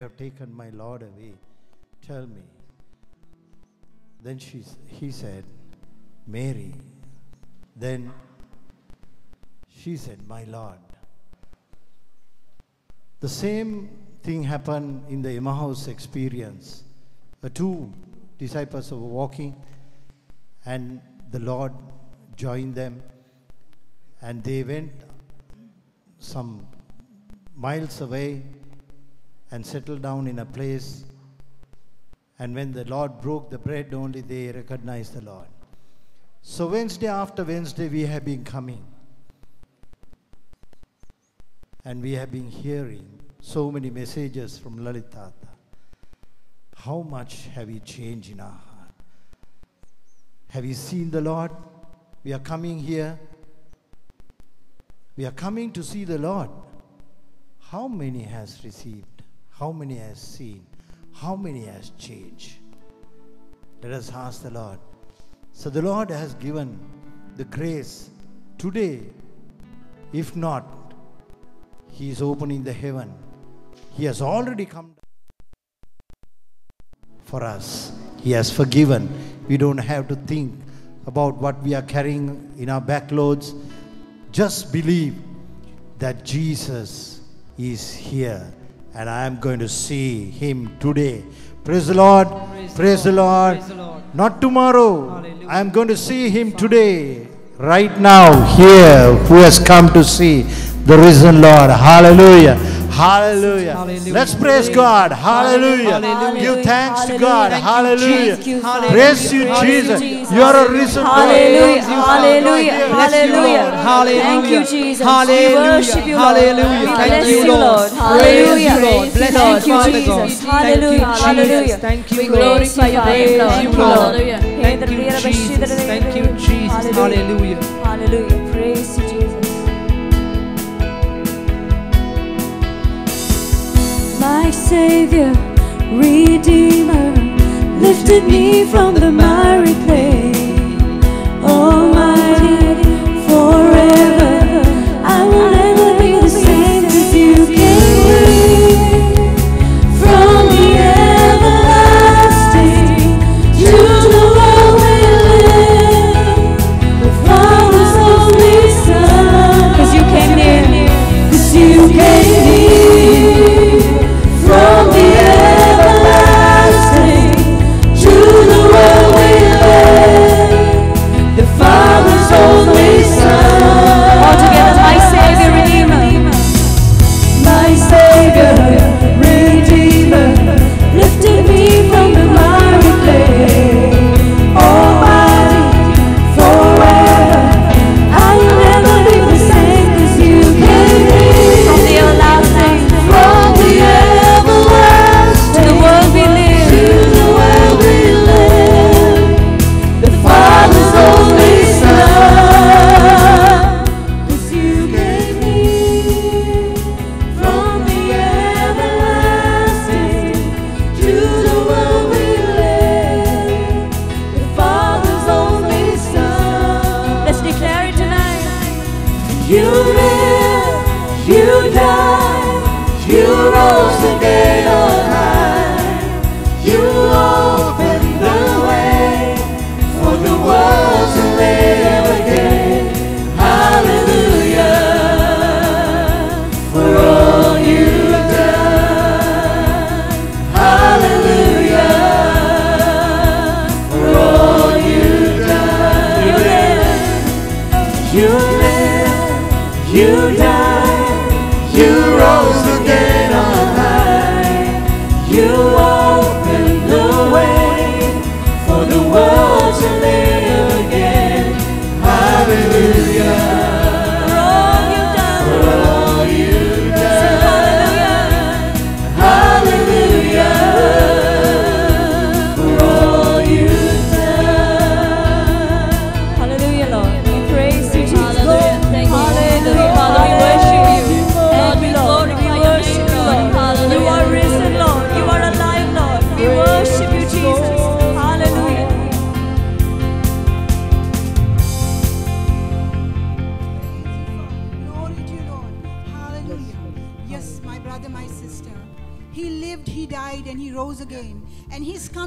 have taken my Lord away? Tell me. Then she, he said, Mary. Then she said, My Lord. The same thing happened in the Emmaus experience. The two disciples were walking, and the Lord joined them, and they went some miles away and settled down in a place. And when the Lord broke the bread, only they recognized the Lord. So, Wednesday after Wednesday, we have been coming. And we have been hearing so many messages from Lalitata. How much have we changed in our heart? Have you seen the Lord? We are coming here. We are coming to see the Lord. How many has received? How many has seen? How many has changed? Let us ask the Lord. So the Lord has given the grace today. If not, He is opening the heaven. He has already come for us. He has forgiven. We don't have to think about what we are carrying in our backloads. Just believe that Jesus is here and I am going to see him today. Praise the Lord. Praise, Praise the, Lord. Praise the Lord. Not tomorrow. Hallelujah. I am going to see him today. Right now, here, who has come to see the risen Lord. Hallelujah. Hallelujah. Hallelujah. Let's praise God. Hallelujah. Hallelujah. Give thanks to God. Hallelujah. Praise you, Jesus. You are a risen Hallelujah. Hallelujah. Hallelujah. Hallelujah. Thank you, Jesus. Hallelujah. We worship you, Lord. Hallelujah. Thank you, you, Lord. Lord. Praise Hallelujah. you, Lord. Thank you, you, Father God. Jesus. Thank you, Hallelujah. Hallelujah. Thank you, We Lord. glorify your name, Lord. Thank you, Lord. Hallelujah. Thank you, Jesus. Thank you, Jesus. Hallelujah. Hallelujah. Praise you, Jesus. My Savior, Redeemer, lifted me from the miry clay. Almighty, forever,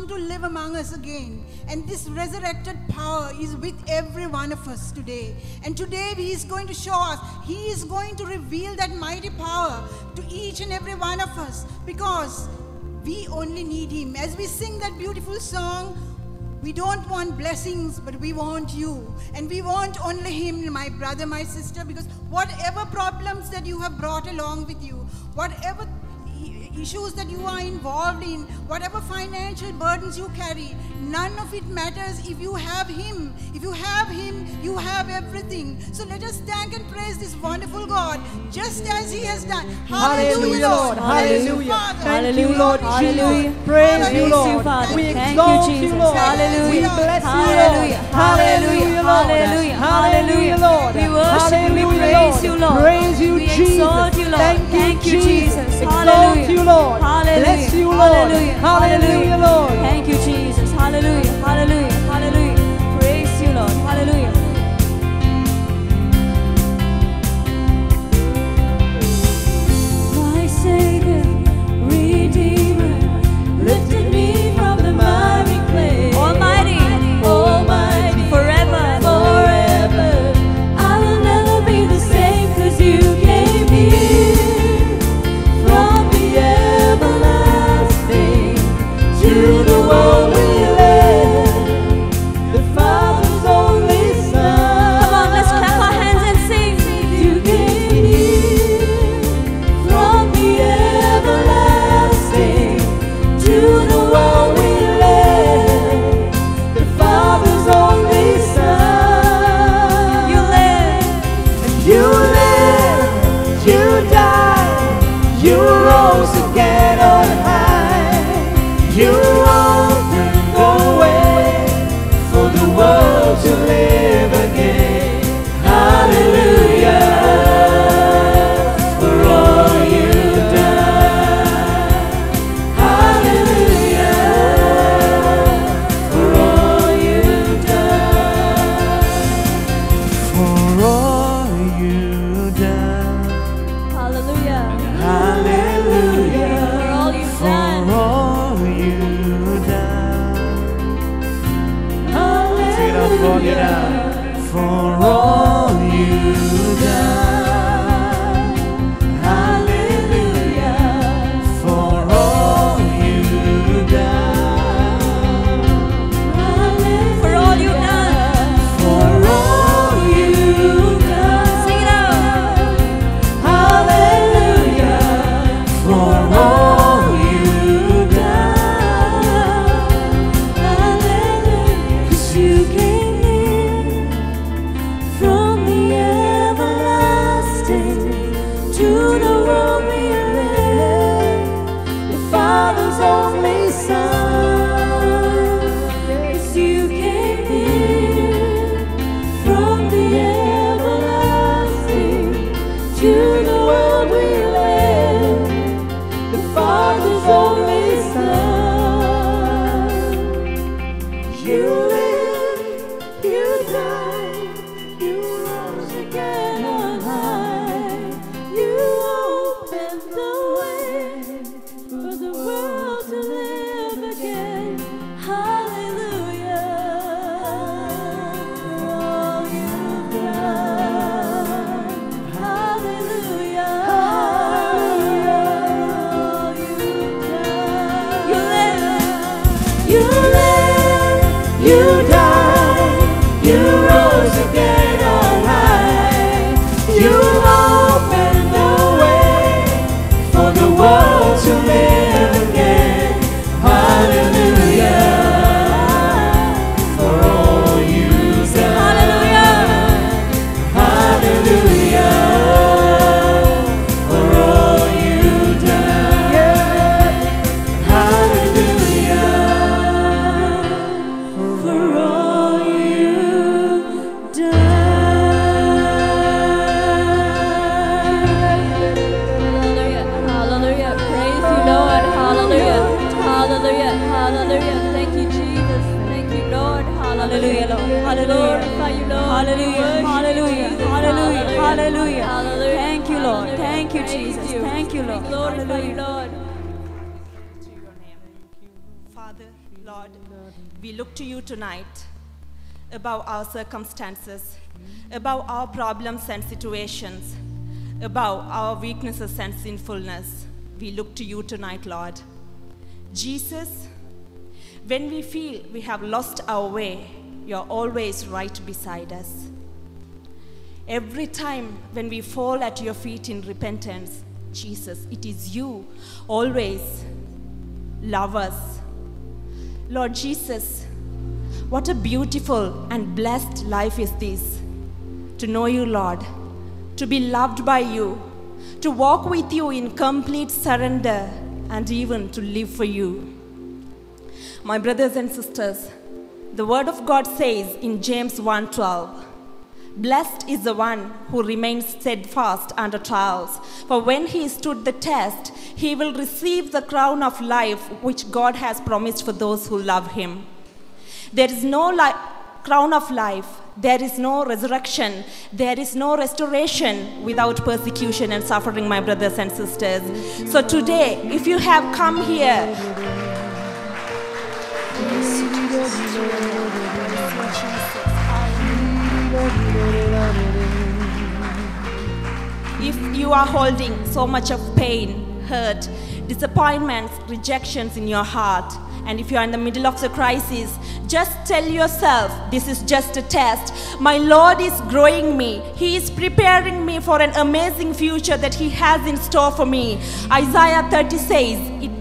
to live among us again. And this resurrected power is with every one of us today. And today he is going to show us, he is going to reveal that mighty power to each and every one of us because we only need him. As we sing that beautiful song, we don't want blessings, but we want you. And we want only Him, my brother, my sister, because whatever problems that you have brought along with you, whatever issues that you are involved in, whatever financial burdens you carry, none of it matters if you have Him. If you have Him, you have everything. So let us thank and praise this wonderful God, just as He has done. Hallelujah, Lord. Hallelujah. Father. Thank you, Hallelujah. Lord Hallelujah. Praise you, Lord. Father. We Thank exalt you, Jesus. Lord. Hallelujah. We bless you, Lord. Hallelujah. Lord. Hallelujah. Lord. Hallelujah. Hallelujah, Lord. We worship we Hallelujah, praise you, Lord. Praise you, Jesus. Exalt you, Lord. Thank you, Thank you, Jesus. Exalt Hallelujah. you, Lord. Hallelujah. Bless you, Lord. Hallelujah. Hallelujah, Lord. Thank you, Jesus. Hallelujah. Hallelujah. Above our circumstances, about our problems and situations, about our weaknesses and sinfulness. We look to you tonight, Lord. Jesus, when we feel we have lost our way, you're always right beside us. Every time when we fall at your feet in repentance, Jesus, it is you always love us. Lord Jesus, what a beautiful and blessed life is this to know you, Lord, to be loved by you, to walk with you in complete surrender, and even to live for you. My brothers and sisters, the word of God says in James 1:12, Blessed is the one who remains steadfast under trials, for when he stood the test, he will receive the crown of life which God has promised for those who love him. There is no li- crown of life, there is no resurrection, there is no restoration without persecution and suffering, my brothers and sisters. So today, if you have come here, if you are holding so much of pain, hurt, disappointments, rejections in your heart, and if you are in the middle of the crisis, just tell yourself, this is just a test. My Lord is growing me. He is preparing me for an amazing future that He has in store for me. Isaiah 30 says,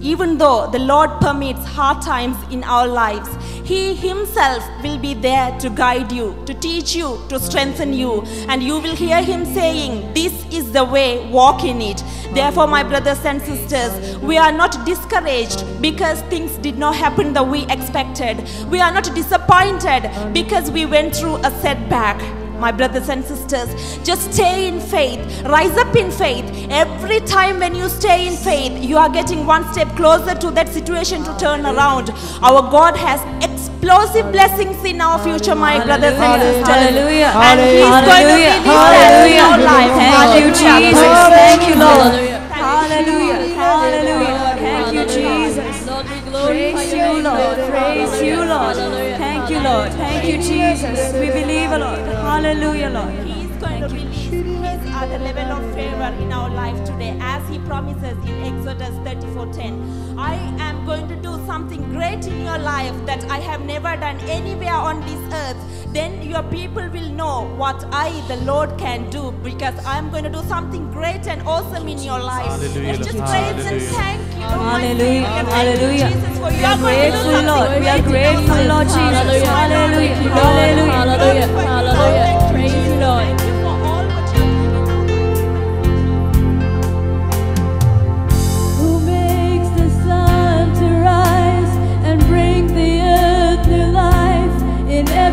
even though the Lord permits hard times in our lives, He Himself will be there to guide you, to teach you, to strengthen you. And you will hear Him saying, This is the way, walk in it. Therefore, my brothers and sisters, we are not discouraged because things did not happen the way we expected. We are not disappointed because we went through a setback. My brothers and sisters, just stay in faith, rise up in faith. Every time when you stay in faith, you are getting one step closer to that situation to turn around. Our God has explosive blessings in our future, my brothers and sisters. Hallelujah. And He's going to Hallelujah. that in our life. Thank you, Hallelujah. Jesus. Thank you, Lord. Hallelujah. Hallelujah. Thank you, Jesus. Lord, we glorify Praise you, Lord. Praise you, Lord. Thank you, Lord. Thank you, Jesus. We believe, Lord. Hallelujah, Lord. Going to release his other level of favor in our life today as he promises in Exodus 34:10. I am going to do something great in your life that I have never done anywhere on this earth. Then your people will know what I, the Lord, can do because I'm going to do something great and awesome in your life. Hallelujah, Let's just praise and thank you. Hallelujah. Hallelujah. Jesus, for We you are are going to do grateful, Lord. We are great in our grateful. Lord Jesus. Hallelujah. Lord. Hallelujah. Hallelujah. Hallelujah. Praise you, Lord.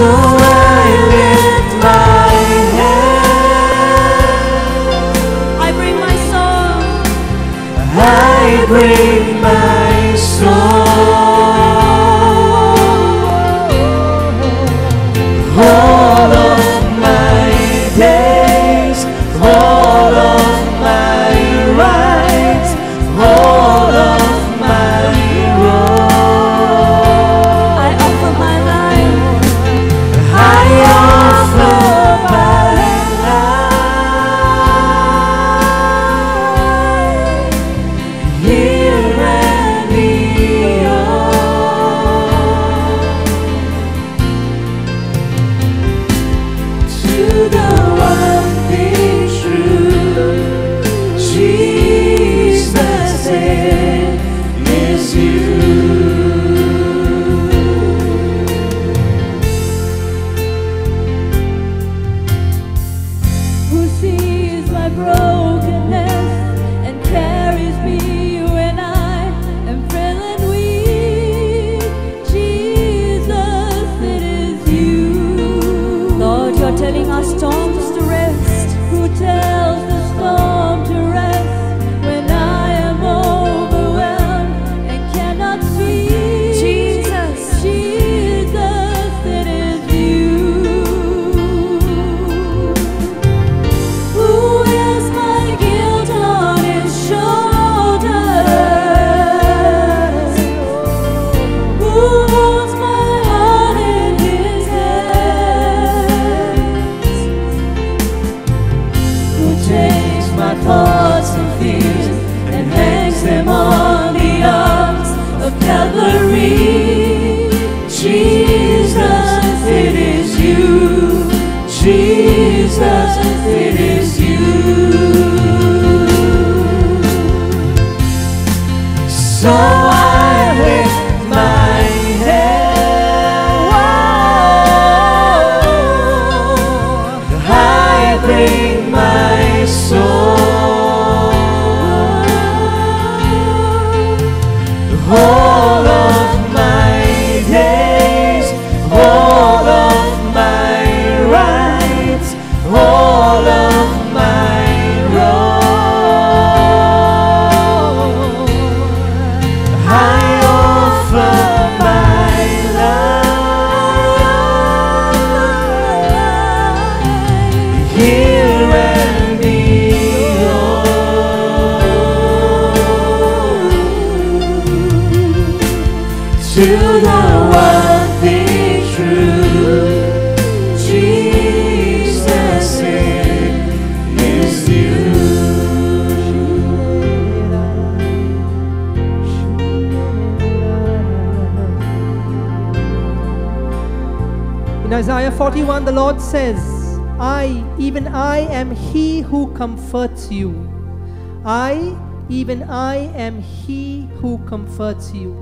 So I lift my. I bring my song. I you. I, even I, am He who comforts you.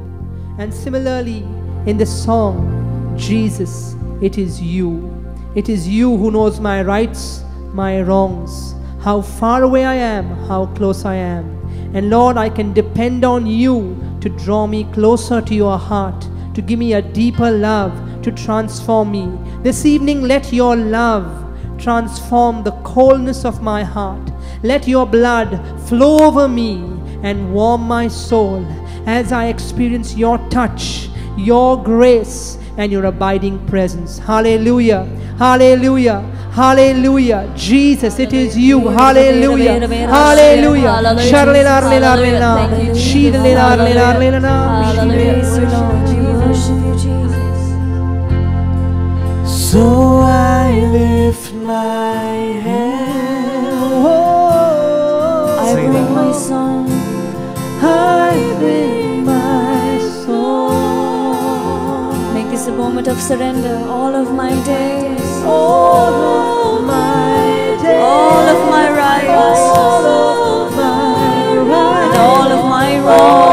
And similarly, in the song, Jesus, it is you. It is you who knows my rights, my wrongs, how far away I am, how close I am. And Lord, I can depend on you to draw me closer to your heart, to give me a deeper love, to transform me. This evening, let your love transform the coldness of my heart. Let your blood flow over me and warm my soul as I experience your touch, your grace, and your abiding presence. Hallelujah. Hallelujah. Hallelujah. Jesus, it is you. Hallelujah. Hallelujah. So I lift my a moment of surrender. All of my days. All of my days. All of my rights. All of my rights. And all of my wrongs.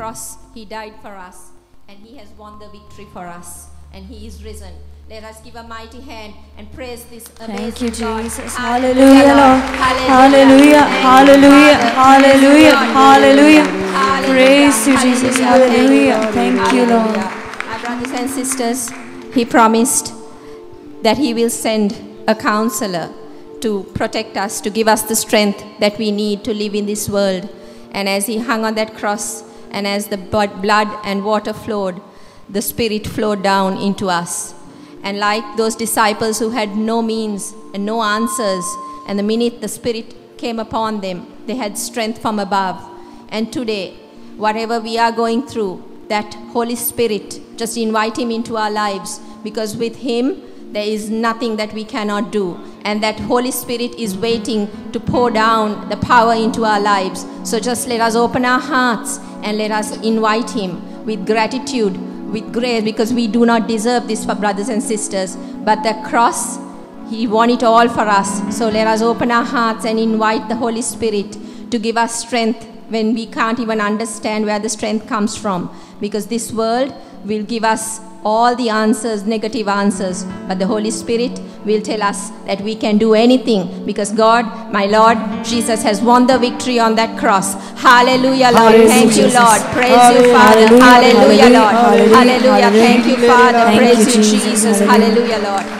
Cross. He died for us. And He has won the victory for us. And He is risen. Let us give a mighty hand and praise this amazing Thank you, Jesus. Hallelujah, Hallelujah, Lord. Hallelujah, hallelujah, hallelujah, Thank you, Lord. hallelujah. Hallelujah. Praise you, Jesus. Hallelujah. Thank you, Lord. My brothers and sisters, He promised that He will send a counselor to protect us, to give us the strength that we need to live in this world. And as He hung on that cross, and as the blood and water flowed, the Spirit flowed down into us. And like those disciples who had no means and no answers, and the minute the Spirit came upon them, they had strength from above. And today, whatever we are going through, that Holy Spirit, just invite Him into our lives because with Him, there is nothing that we cannot do. And that Holy Spirit is waiting to pour down the power into our lives. So just let us open our hearts and let us invite Him with gratitude, with grace, because we do not deserve this for brothers and sisters. But the cross, He won it all for us. So let us open our hearts and invite the Holy Spirit to give us strength when we can't even understand where the strength comes from. Because this world will give us all the answers, negative answers, but the Holy Spirit will tell us that we can do anything because God, my Lord, Jesus has won the victory on that cross. Hallelujah, Lord. Hallelujah, Thank you. Lord. Praise you, Father. Hallelujah, Hallelujah, Lord. hallelujah, Hallelujah. hallelujah. Thank you, Father. Thank Praise you, Jesus. Jesus. Hallelujah. Hallelujah. Lord,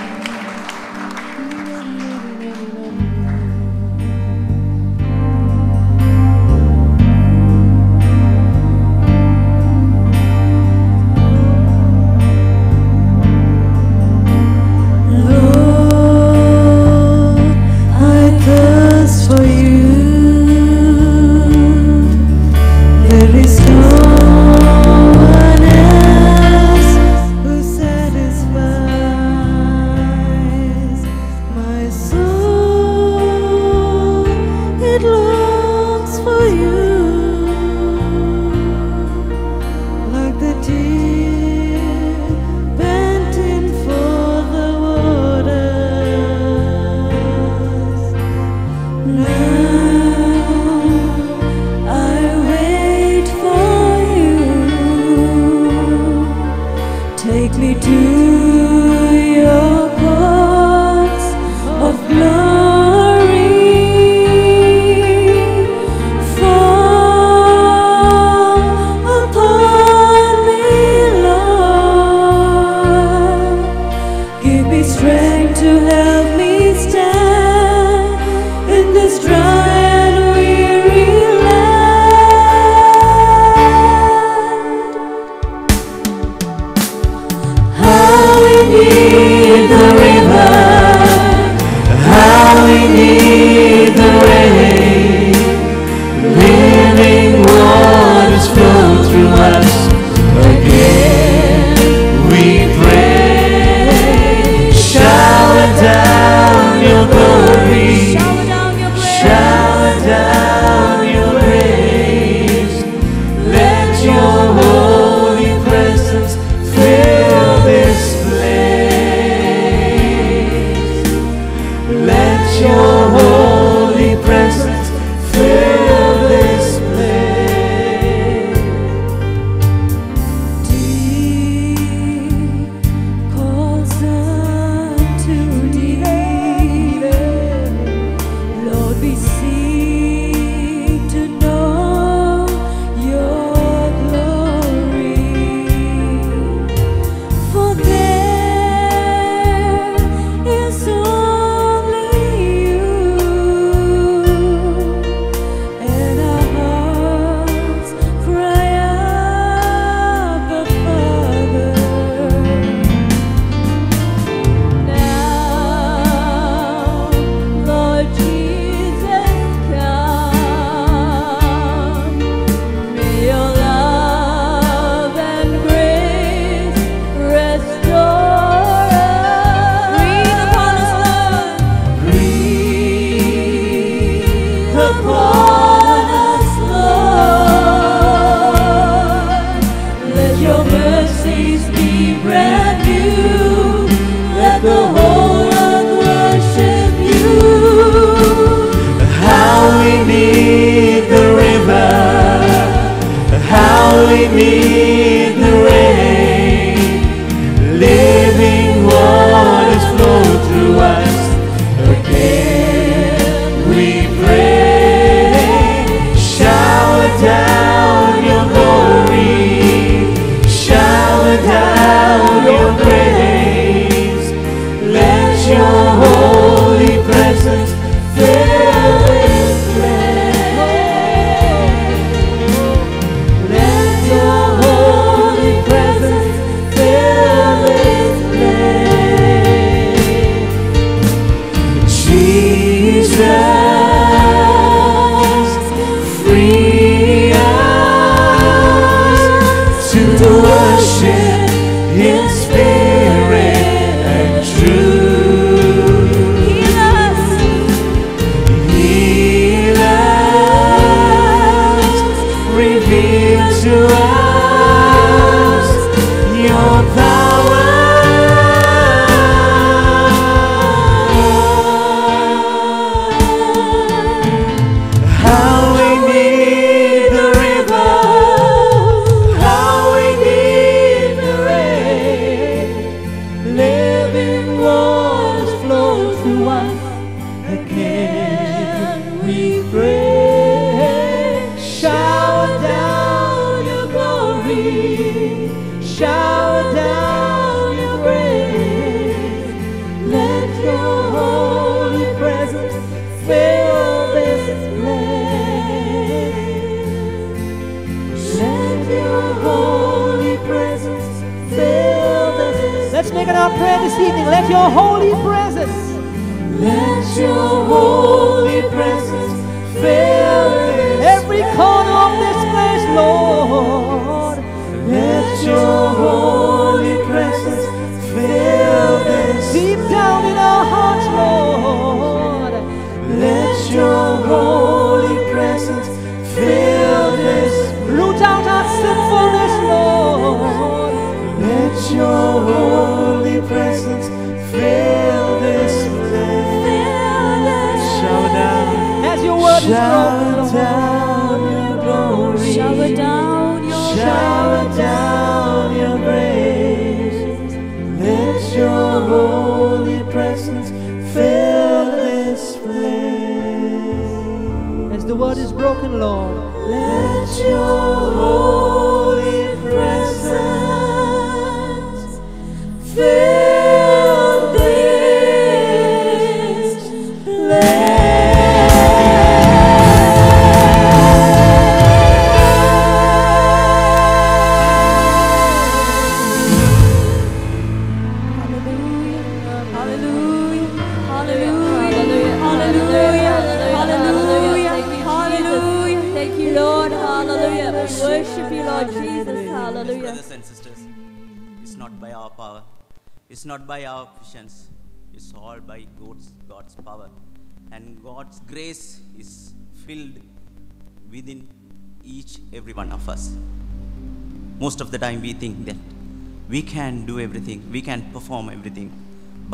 perform everything,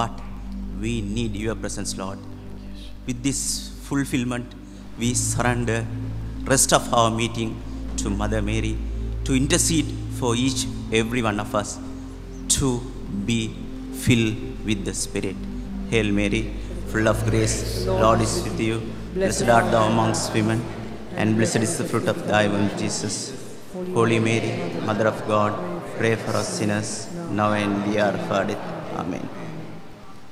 but we need your presence, Lord. With this fulfillment, we surrender rest of our meeting to Mother Mary to intercede for each every one of us to be filled with the Spirit. Hail Mary, full of grace, Lord is with you. Blessed art thou amongst women, and blessed is the fruit of thy womb, Jesus. Holy Mary, Mother of God, pray for us sinners, now and the hour of our. Amen.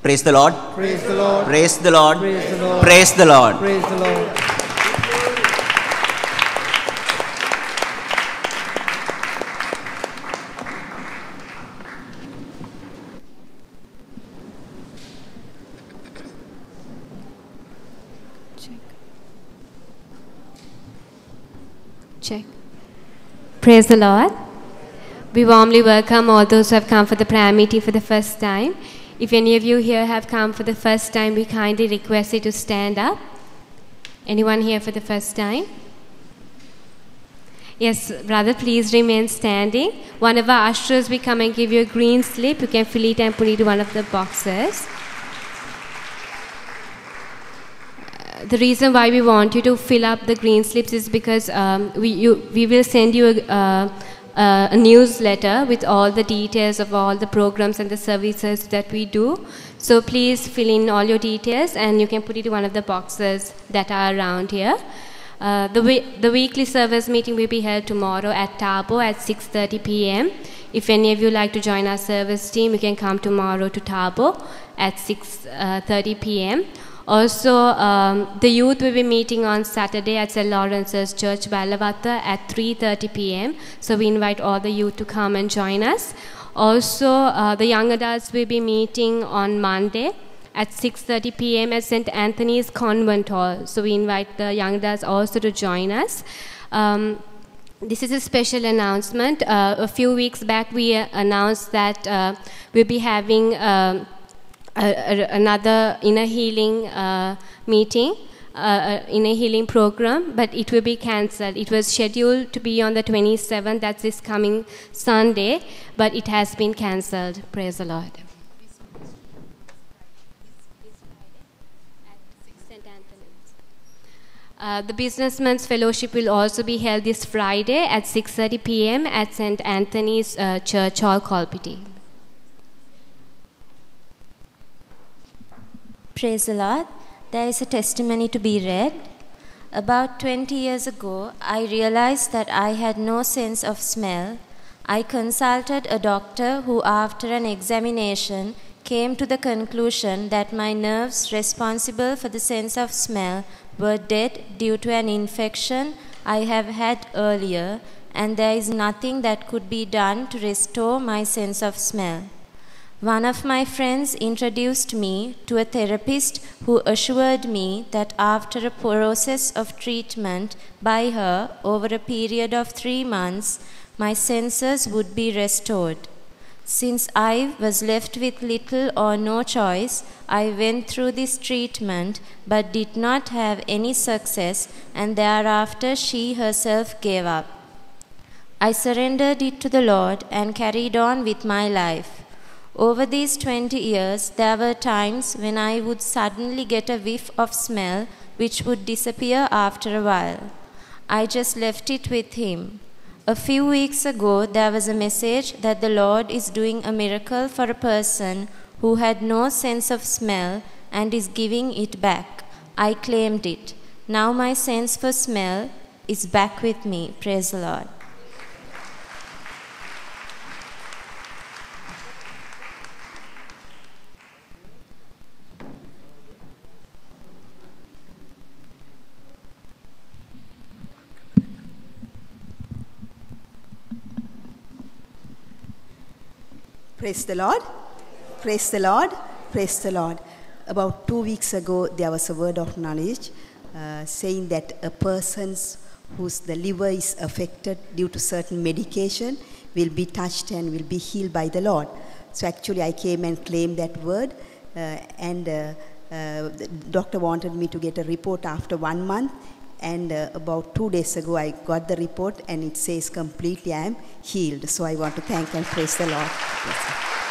Praise the Lord. Praise the Lord. Praise the Lord. Praise the Lord. Praise the Lord. Praise the Lord. Check. Praise the Lord. We warmly welcome all those who have come for the prayer meeting for the first time. If any of you here have come for the first time, we kindly request you to stand up. Anyone here for the first time? Yes, brother, please remain standing. One of our ushers will come and give you a green slip. You can fill it and put it in one of the boxes. Uh, The reason why we want you to fill up the green slips is because um, we, you, we will send you a, uh, uh, a newsletter with all the details of all the programs and the services that we do. So please fill in all your details and you can put it in one of the boxes that are around here. Uh, the, we- the weekly service meeting will be held tomorrow at Tabo at 6.30 p.m. If any of you like to join our service team, you can come tomorrow to Tabo at 6.30 p.m. Also, um, the youth will be meeting on Saturday at St. Lawrence's Church, Vellavatta at 3.30 p.m. So we invite all the youth to come and join us. Also, uh, the young adults will be meeting on Monday at 6.30 p.m. at St. Anthony's Convent Hall. So we invite the young adults also to join us. Um, this is a special announcement. Uh, a few weeks back, we uh, announced that uh, we'll be having um, another inner healing uh, meeting, uh, uh, inner healing program, but it will be cancelled. It was scheduled to be on the 27th, that's this coming Sunday, but it has been cancelled. Praise the Lord. Uh, the Businessmen's Fellowship will also be held this Friday at 6:30 p.m. at St. Anthony's uh, Church Hall, Kolpiti. Praise the Lord. There is a testimony to be read. About 20 years ago, I realized that I had no sense of smell. I consulted a doctor who, after an examination, came to the conclusion that my nerves responsible for the sense of smell were dead due to an infection I have had earlier, and there is nothing that could be done to restore my sense of smell. One of my friends introduced me to a therapist who assured me that after a process of treatment by her over a period of three months, my senses would be restored. Since I was left with little or no choice, I went through this treatment but did not have any success, and thereafter she herself gave up. I surrendered it to the Lord and carried on with my life. Over these 20 years, there were times when I would suddenly get a whiff of smell which would disappear after a while. I just left it with Him. A few weeks ago, there was a message that the Lord is doing a miracle for a person who had no sense of smell and is giving it back. I claimed it. Now my sense for smell is back with me. Praise the Lord. Praise the Lord. Praise the Lord. Praise the Lord. About two weeks ago, there was a word of knowledge uh, saying that a person's whose the liver is affected due to certain medication will be touched and will be healed by the Lord. So actually, I came and claimed that word, uh, and uh, uh, the doctor wanted me to get a report after one month. And uh, about two days ago, I got the report, and it says completely I am healed. So I want to thank and praise the Lord. Yes.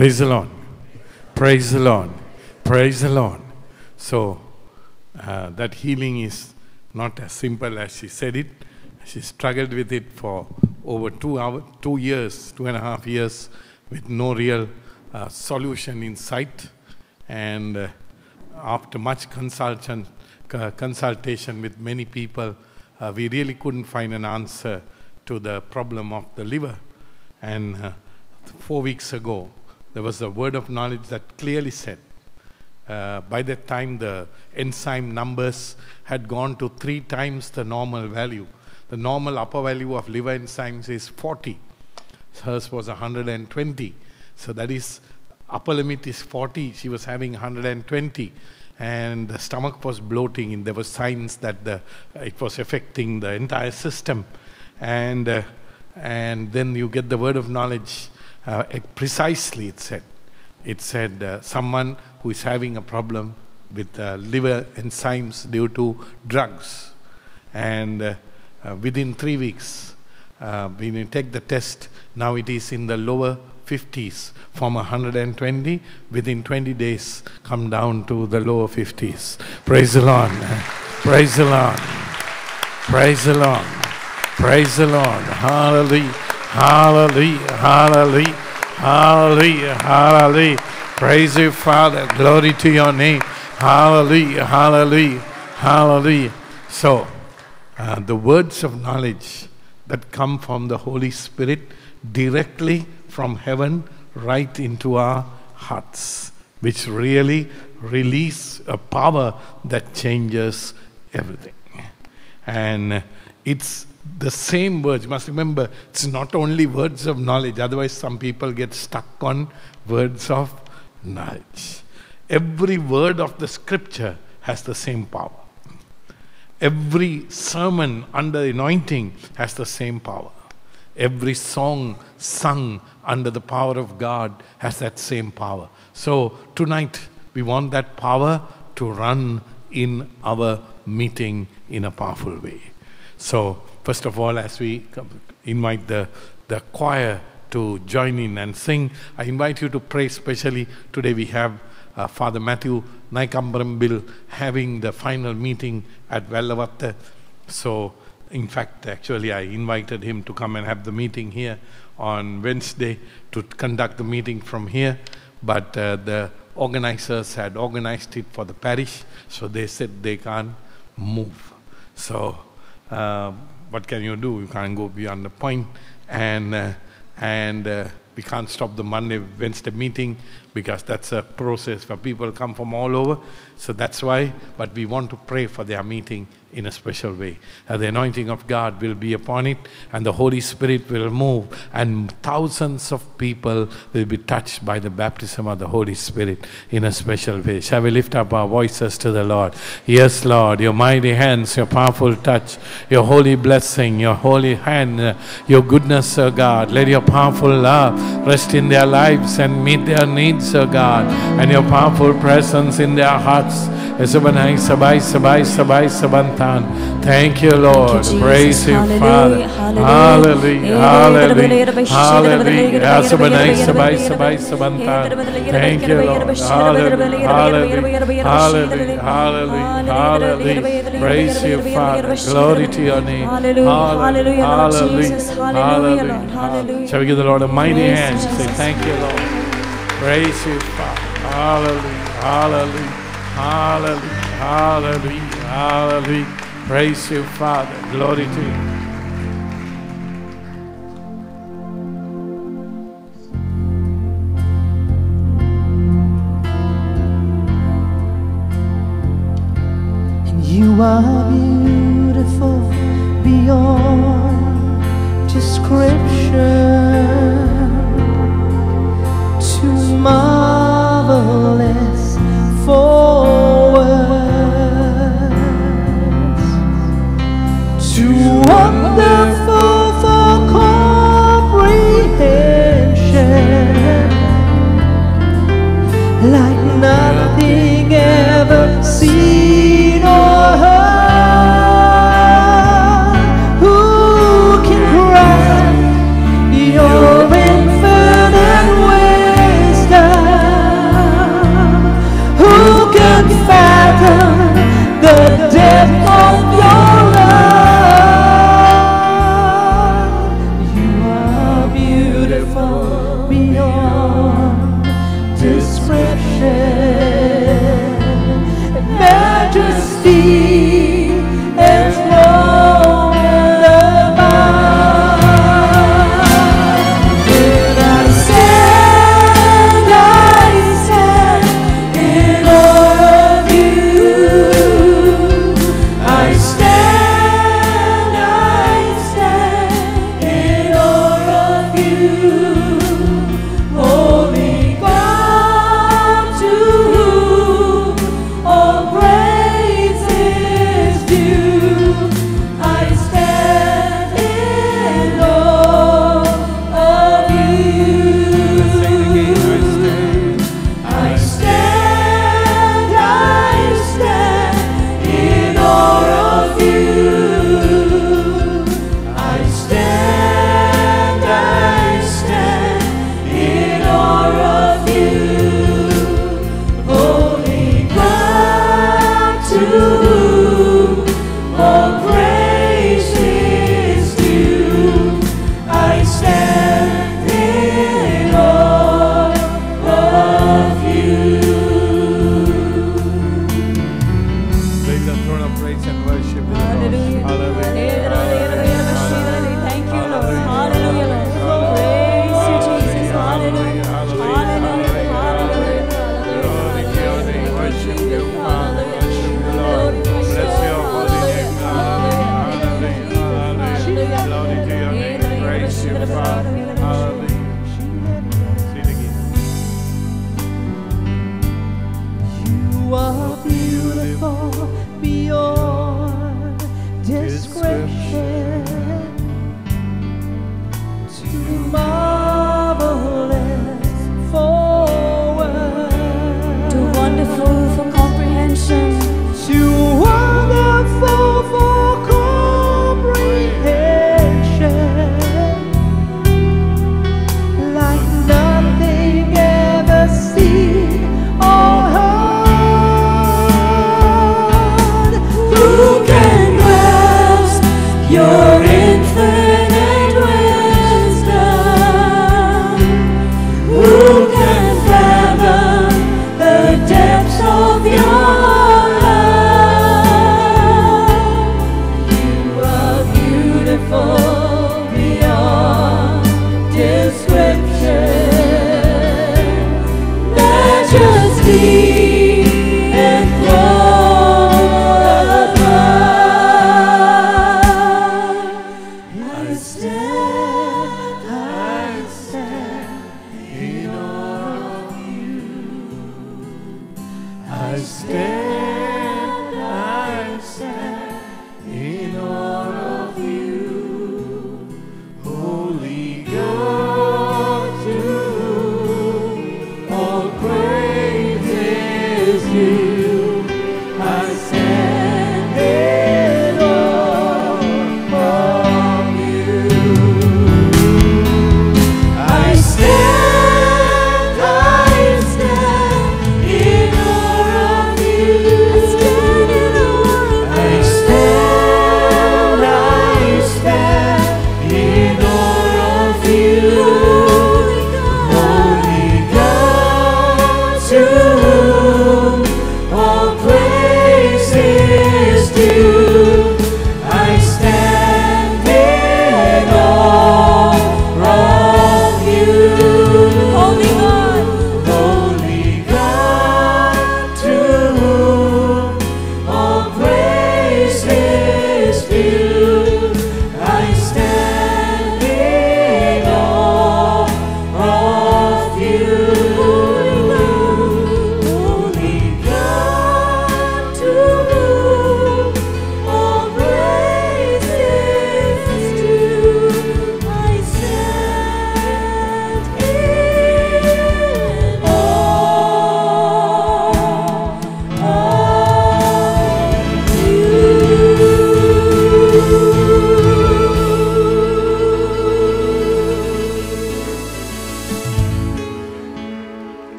Praise the Lord. Praise the Lord. Praise the Lord. So, uh, that healing is not as simple as she said it. She struggled with it for over two, hour, two years, two and a half years, with no real uh, solution in sight. And uh, after much consultation, consultation with many people, uh, we really couldn't find an answer to the problem of the liver. And uh, four weeks ago, there was a word of knowledge that clearly said, uh, by that time the enzyme numbers had gone to three times the normal value. The normal upper value of liver enzymes is 40. Hers was 120. So that is, upper limit is 40. She was having 120. And the stomach was bloating, and there were signs that the, it was affecting the entire system. And, uh, and then you get the word of knowledge uh, precisely it said. It said uh, someone who is having a problem with uh, liver enzymes due to drugs. And uh, uh, within three weeks, uh, when you take the test, now it is in the lower 50s from 120 within 20 days come down to the lower 50s praise the lord. Praise the lord. Praise the lord. Praise the lord. Hallelujah hallelujah hallelujah hallelujah hallelujah. Praise you father. Glory to your name. Hallelujah hallelujah hallelujah. So uh, the words of knowledge that come from the Holy Spirit directly from heaven right into our hearts, which really release a power that changes everything. And it's the same words. You must remember, it's not only words of knowledge, otherwise, some people get stuck on words of knowledge. Every word of the scripture has the same power. Every sermon under anointing has the same power. Every song sung under the power of God has that same power. So tonight, we want that power to run in our meeting in a powerful way. So, first of all, as we invite the, the choir to join in and sing, I invite you to pray, especially today we have uh, Father Matthew Naickomparambil having the final meeting at Vellavatta. So, in fact, actually, I invited him to come and have the meeting here on Wednesday to conduct the meeting from here. But uh, the organizers had organized it for the parish, so they said they can't move. So, uh, what can you do? You can't go beyond the point, and uh, and uh, we can't stop the Monday Wednesday meeting because that's a process where people come from all over. So that's why. But we want to pray for their meeting in a special way. Uh, the anointing of God will be upon it, and the Holy Spirit will move, and thousands of people will be touched by the baptism of the Holy Spirit in a special way. Shall we lift up our voices to the Lord? Yes, Lord, your mighty hands, your powerful touch, your holy blessing, your holy hand, uh, your goodness, O God. Let your powerful love rest in their lives and meet their needs, O God, and your powerful presence in their hearts. Esabanai, sabai, sabai, sabai, sabantan. Thank you, Lord. Jesus. Praise you, Father. hallelujah. Hallelujah, hallelujah, hallelujah. Esabanai, sabai, sabai, sabantan. Thank you, Lord. Hallelujah, hallelujah, hallelujah, hallelujah, hallelujah. Praise you, Father. Glory to your name. Hallelujah, hallelujah, hallelujah, Hallelujah, Shall we give the Lord a mighty hand? Say, thank you, Lord. Praise you, Father. Hallelujah, hallelujah, hallelujah, hallelujah, hallelujah. Praise you, Father. Glory to you. And you are beautiful beyond description, marvelous for words, too wonderful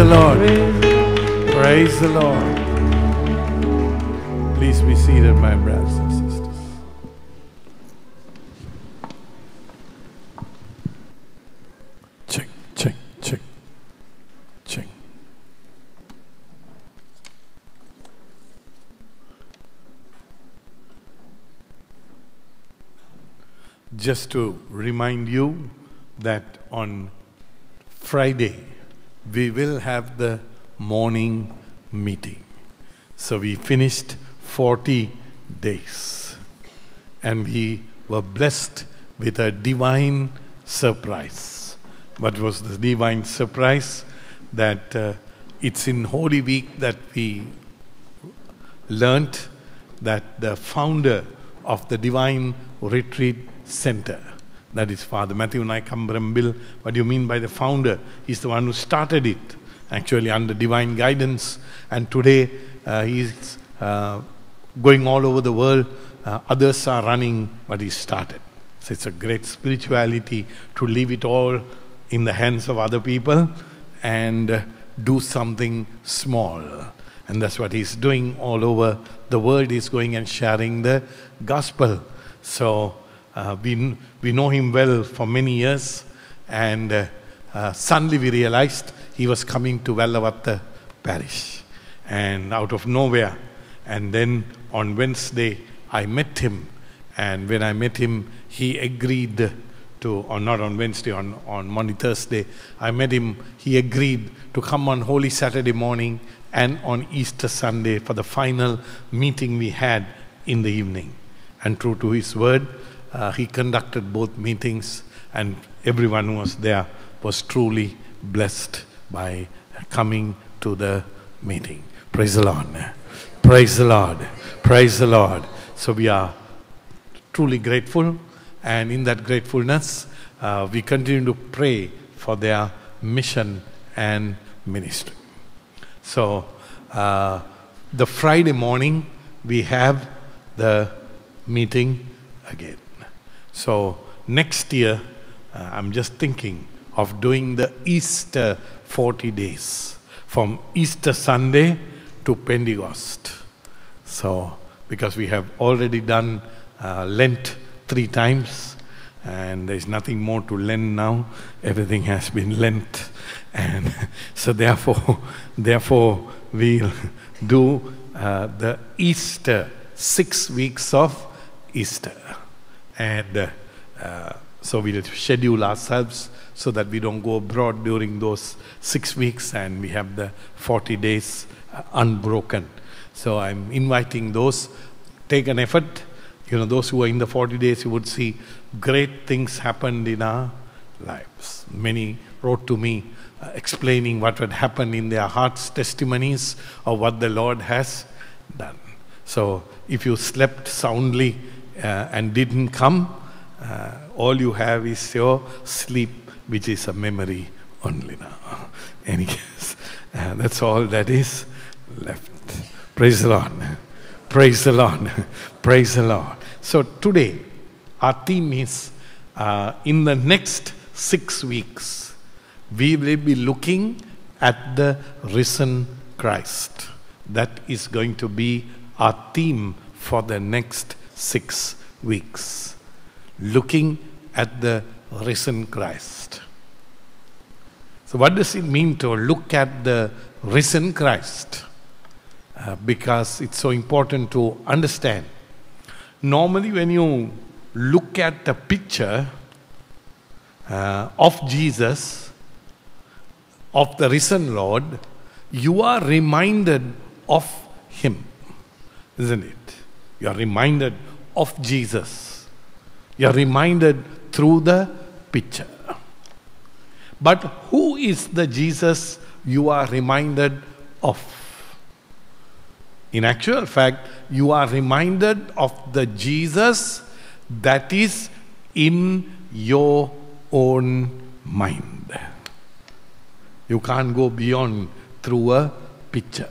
the Lord. Praise the Lord. Please be seated, my brothers and sisters. Check, check, check, check. Just to remind you that on Friday we will have the morning meeting. So we finished 40 days and we were blessed with a divine surprise. What was the divine surprise? That uh, it's in Holy Week that we learnt that the founder of the Divine Retreat Center, that is Father Matthew Naickomparambil, what do you mean by the founder? He's the one who started it, actually under divine guidance, and today uh, he's uh, going all over the world. Uh, others are running what he started. So it's a great spirituality to leave it all in the hands of other people and uh, do something small. And that's what he's doing all over the world. He's going and sharing the gospel. So uh, we, we know him well for many years. And uh, uh, suddenly we realized he was coming to Vellavatta parish. And out of nowhere. And then on Wednesday, I met him. And when I met him, he agreed to, or not on Wednesday, on, on Monday, Thursday, I met him. He agreed to come on Holy Saturday morning and on Easter Sunday for the final meeting we had in the evening. And true to his word, uh, he conducted both meetings, and everyone who was there was truly blessed by coming to the meeting. Praise the Lord. Praise the Lord. Praise the Lord. So we are truly grateful, and in that gratefulness, uh, we continue to pray for their mission and ministry. So, uh, the Friday morning, we have the meeting again. So, next year, uh, I'm just thinking of doing the Easter 40 days from Easter Sunday to Pentecost. So, because we have already done uh, Lent three times, and there's nothing more to Lent now. Everything has been Lent, and so therefore, therefore we'll do uh, the Easter six weeks of Easter, and uh, so we'll schedule ourselves so that we don't go abroad during those six weeks, and we have the 40 days uh, unbroken. So I'm inviting those, take an effort. You know, those who are in the 40 days, you would see great things happened in our lives. Many wrote to me uh, explaining what had happened in their hearts, testimonies of what the Lord has done. So if you slept soundly and didn't come, uh, all you have is your sleep, which is a memory only now. Any case, uh, that's all that is left. Praise the Lord. Praise the Lord. Praise the Lord. So today, our theme is uh, in the next six weeks, we will be looking at the risen Christ. That is going to be our theme for the next six weeks. Looking at the risen Christ. So, what does it mean to look at the risen Christ? Uh, because it's so important to understand. Normally, when you look at a picture uh, of Jesus, of the risen Lord, you are reminded of Him, isn't it? You are reminded of Jesus. You are reminded through the picture. But who is the Jesus you are reminded of? In actual fact, you are reminded of the Jesus that is in your own mind. You can't go beyond through a picture.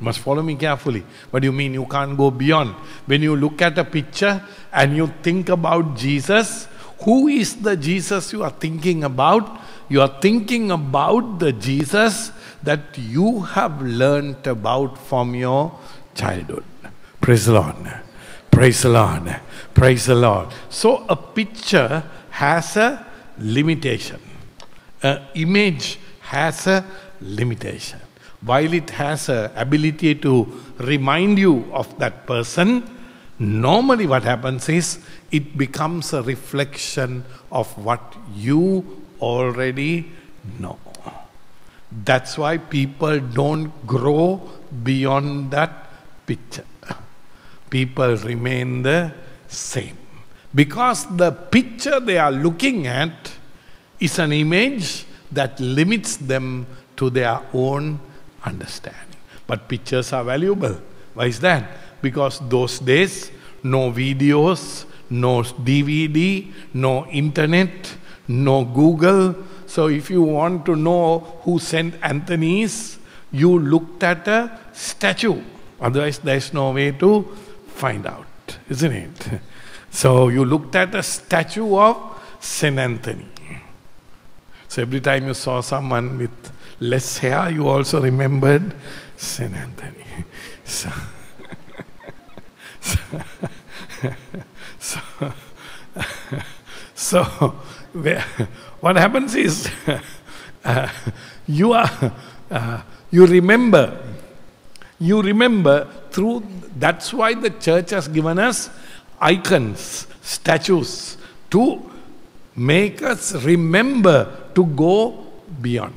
Must follow me carefully. What do you mean you can't go beyond? When you look at a picture and you think about Jesus, who is the Jesus you are thinking about? You are thinking about the Jesus that you have learnt about from your childhood. Praise the Lord. Praise the Lord. Praise the Lord. So a picture has a limitation. An image has a limitation. While it has a ability to remind you of that person, normally what happens is it becomes a reflection of what you already know. That's why people don't grow beyond that picture. People remain the same. Because the picture they are looking at is an image that limits them to their own understanding. But pictures are valuable. Why is that? Because those days, no videos, no DVD, no internet, no Google. So if you want to know who St. Anthony's, you looked at a statue. Otherwise, there's no way to find out, isn't it? So you looked at a statue of St. Anthony. So every time you saw someone with less hair, you also remembered St. Anthony. So, so, so, where, what happens is uh, you are uh, you remember you remember through that's why the church has given us icons statues to make us remember to go beyond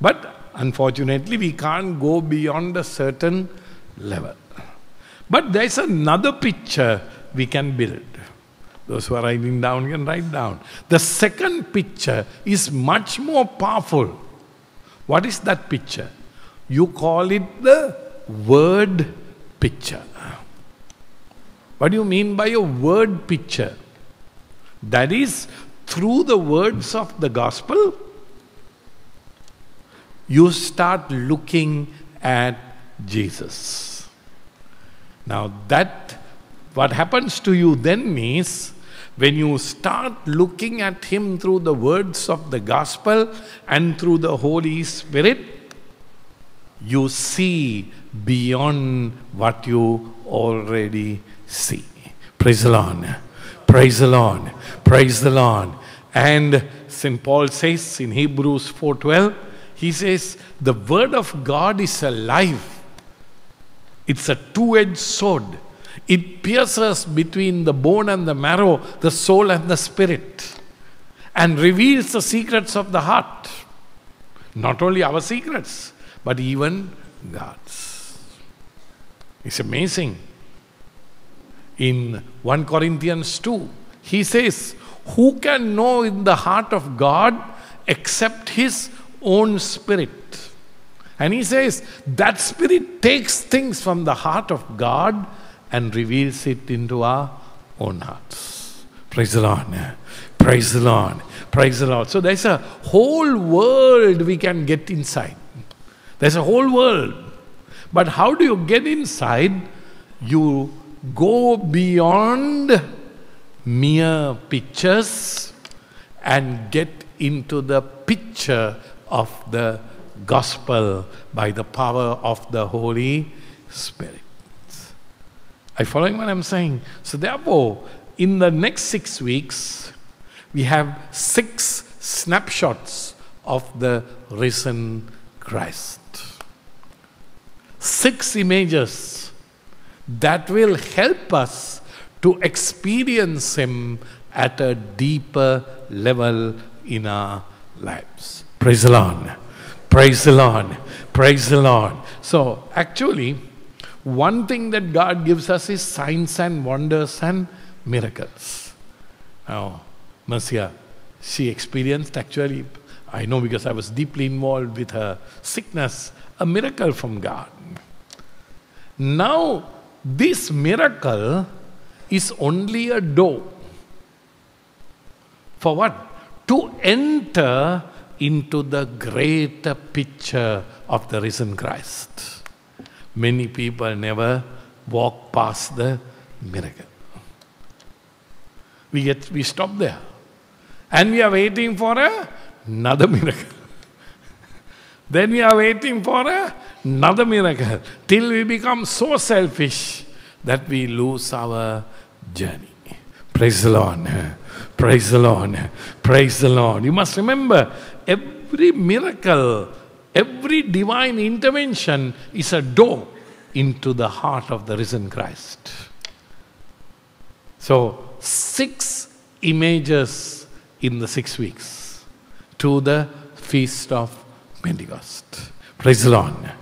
but unfortunately we can't go beyond a certain level but there's another picture we can build those who are writing down can write down. The second picture is much more powerful. What is that picture? You call it the word picture. What do you mean by a word picture? That is, through the words of the gospel, you start looking at Jesus. Now, that what happens to you then is when you start looking at Him through the words of the gospel and through the Holy Spirit, you see beyond what you already see. Praise the Lord. Praise the Lord. Praise the Lord. And St. Paul says in Hebrews 4:12, he says, the word of God is alive. It's a two-edged sword. It pierces between the bone and the marrow, the soul and the spirit, and reveals the secrets of the heart. Not only our secrets, but even God's. It's amazing. In 1 Corinthians 2, he says, Who can know in the heart of God except his own spirit? And he says, That spirit takes things from the heart of God and reveals it into our own hearts. Praise the Lord. Praise the Lord. Praise the Lord. So there's a whole world we can get inside. There's a whole world. But how do you get inside? You go beyond mere pictures and get into the picture of the gospel by the power of the Holy Spirit. Are you following what I'm saying? So, therefore, in the next six weeks, we have six snapshots of the risen Christ. Six images that will help us to experience Him at a deeper level in our lives. Praise the Lord. Praise the Lord. Praise the Lord. So, actually, one thing that God gives us is signs and wonders and miracles. Now, Mercia, she experienced actually, I know because I was deeply involved with her sickness, a miracle from God. Now, this miracle is only a door. For what? To enter into the greater picture of the risen Christ. Many people never walk past the miracle. We get we stop there. And we are waiting for a, another miracle. then we are waiting for a, another miracle till we become so selfish that we lose our journey. Praise the Lord. Praise the Lord. Praise the Lord. You must remember every miracle, every divine intervention is a door into the heart of the risen Christ. So, six images in the six weeks to the feast of Pentecost. Praise the Lord.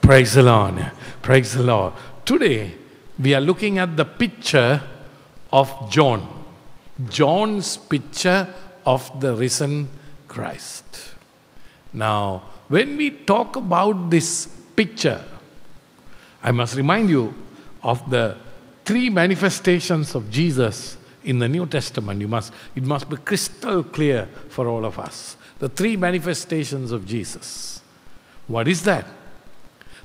Praise the Lord. Praise the Lord. Today, we are looking at the picture of John. John's picture of the risen Christ. Now, when we talk about this picture, I must remind you of the three manifestations of Jesus in the New Testament. You must, it must be crystal clear for all of us. The three manifestations of Jesus. What is that?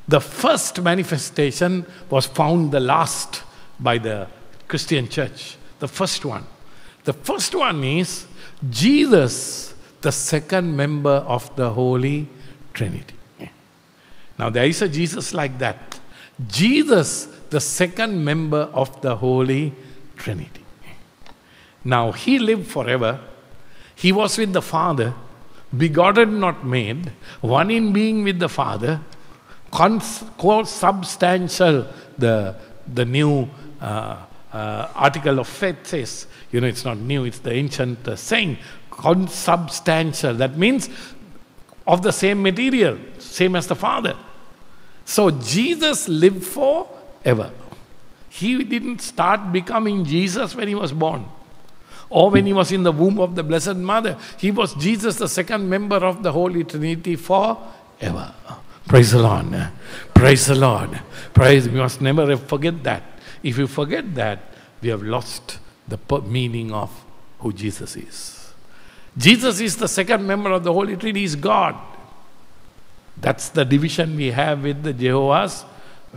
The first manifestation was found the last by the Christian church. The first one. The first one is Jesus, the second member of the Holy Trinity. Now, there is a Jesus like that. Jesus, the second member of the Holy Trinity. Now, he lived forever. He was with the Father, begotten, not made, one in being with the Father, cons- consubstantial, the, the new uh, uh, article of faith says. You know, it's not new, it's the ancient uh, saying. Consubstantial. That means of the same material, same as the Father. So Jesus lived forever. He didn't start becoming Jesus when he was born or when he was in the womb of the Blessed Mother. He was Jesus, the second member of the Holy Trinity, forever. ever. Praise the Lord. Praise the Lord. Praise. We must never forget that. If you forget that, we have lost the meaning of who Jesus is. Jesus is the second member of the Holy Trinity, is God. That's the division we have with the Jehovah's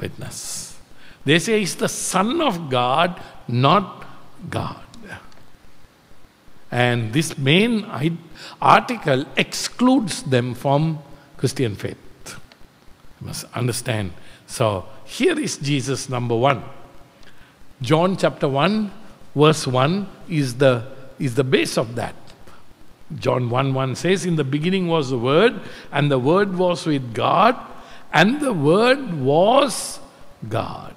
Witness. They say he's the Son of God, not God. And this main article excludes them from Christian faith. You must understand. So here is Jesus, number one. John chapter 1, verse 1 is the, is the base of that. John 1 1 says, In the beginning was the Word, and the Word was with God, and the Word was God.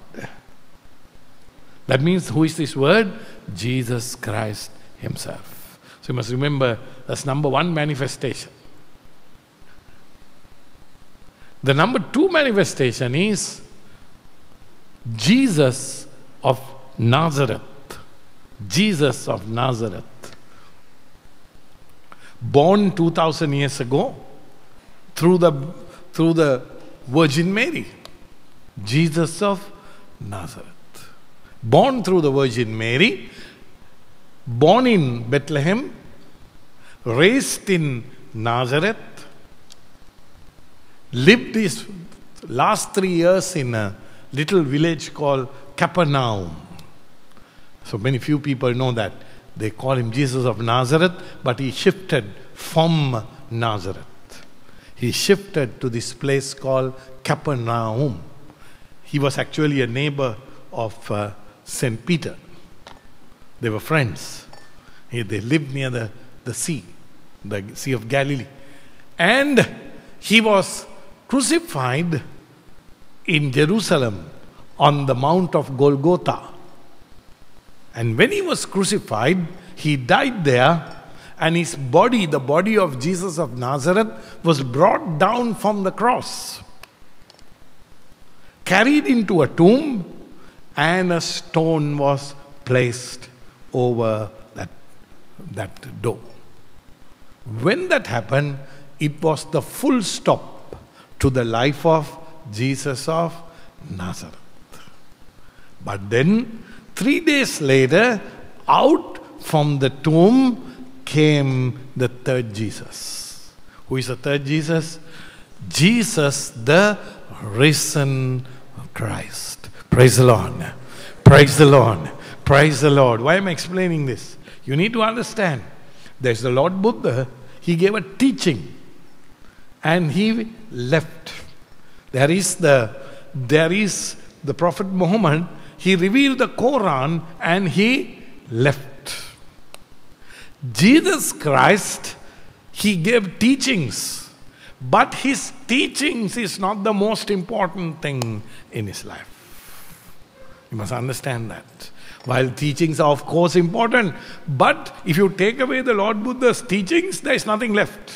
That means, who is this Word? Jesus Christ Himself. So you must remember that's number one manifestation. The number two manifestation is Jesus of Nazareth. Jesus of Nazareth. Born 2000 years ago through the, through the Virgin Mary. Jesus of Nazareth. Born through the Virgin Mary, born in Bethlehem, raised in Nazareth, lived his last three years in a little village called Capernaum. So many few people know that. They call him Jesus of Nazareth, but he shifted from Nazareth. He shifted to this place called Capernaum. He was actually a neighbor of uh, St. Peter. They were friends. He- They lived near the, the sea, the Sea of Galilee. And he was crucified in Jerusalem on the Mount of Golgotha. And when he was crucified, he died there, and his body, the body of Jesus of Nazareth, was brought down from the cross, carried into a tomb, and a stone was placed over that, that door. When that happened, it was the full stop to the life of Jesus of Nazareth. But then, three days later, out from the tomb came the third Jesus. Who is the third Jesus? Jesus, the risen Christ. Praise the Lord. Praise the Lord. Praise the Lord. Why am I explaining this? You need to understand. There's the Lord Buddha. He gave a teaching and he left. There is the there is the Prophet Muhammad. He revealed the Quran and he left. Jesus Christ, he gave teachings, but his teachings is not the most important thing in his life. You must understand that. While teachings are, of course, important, but if you take away the Lord Buddha's teachings, there is nothing left.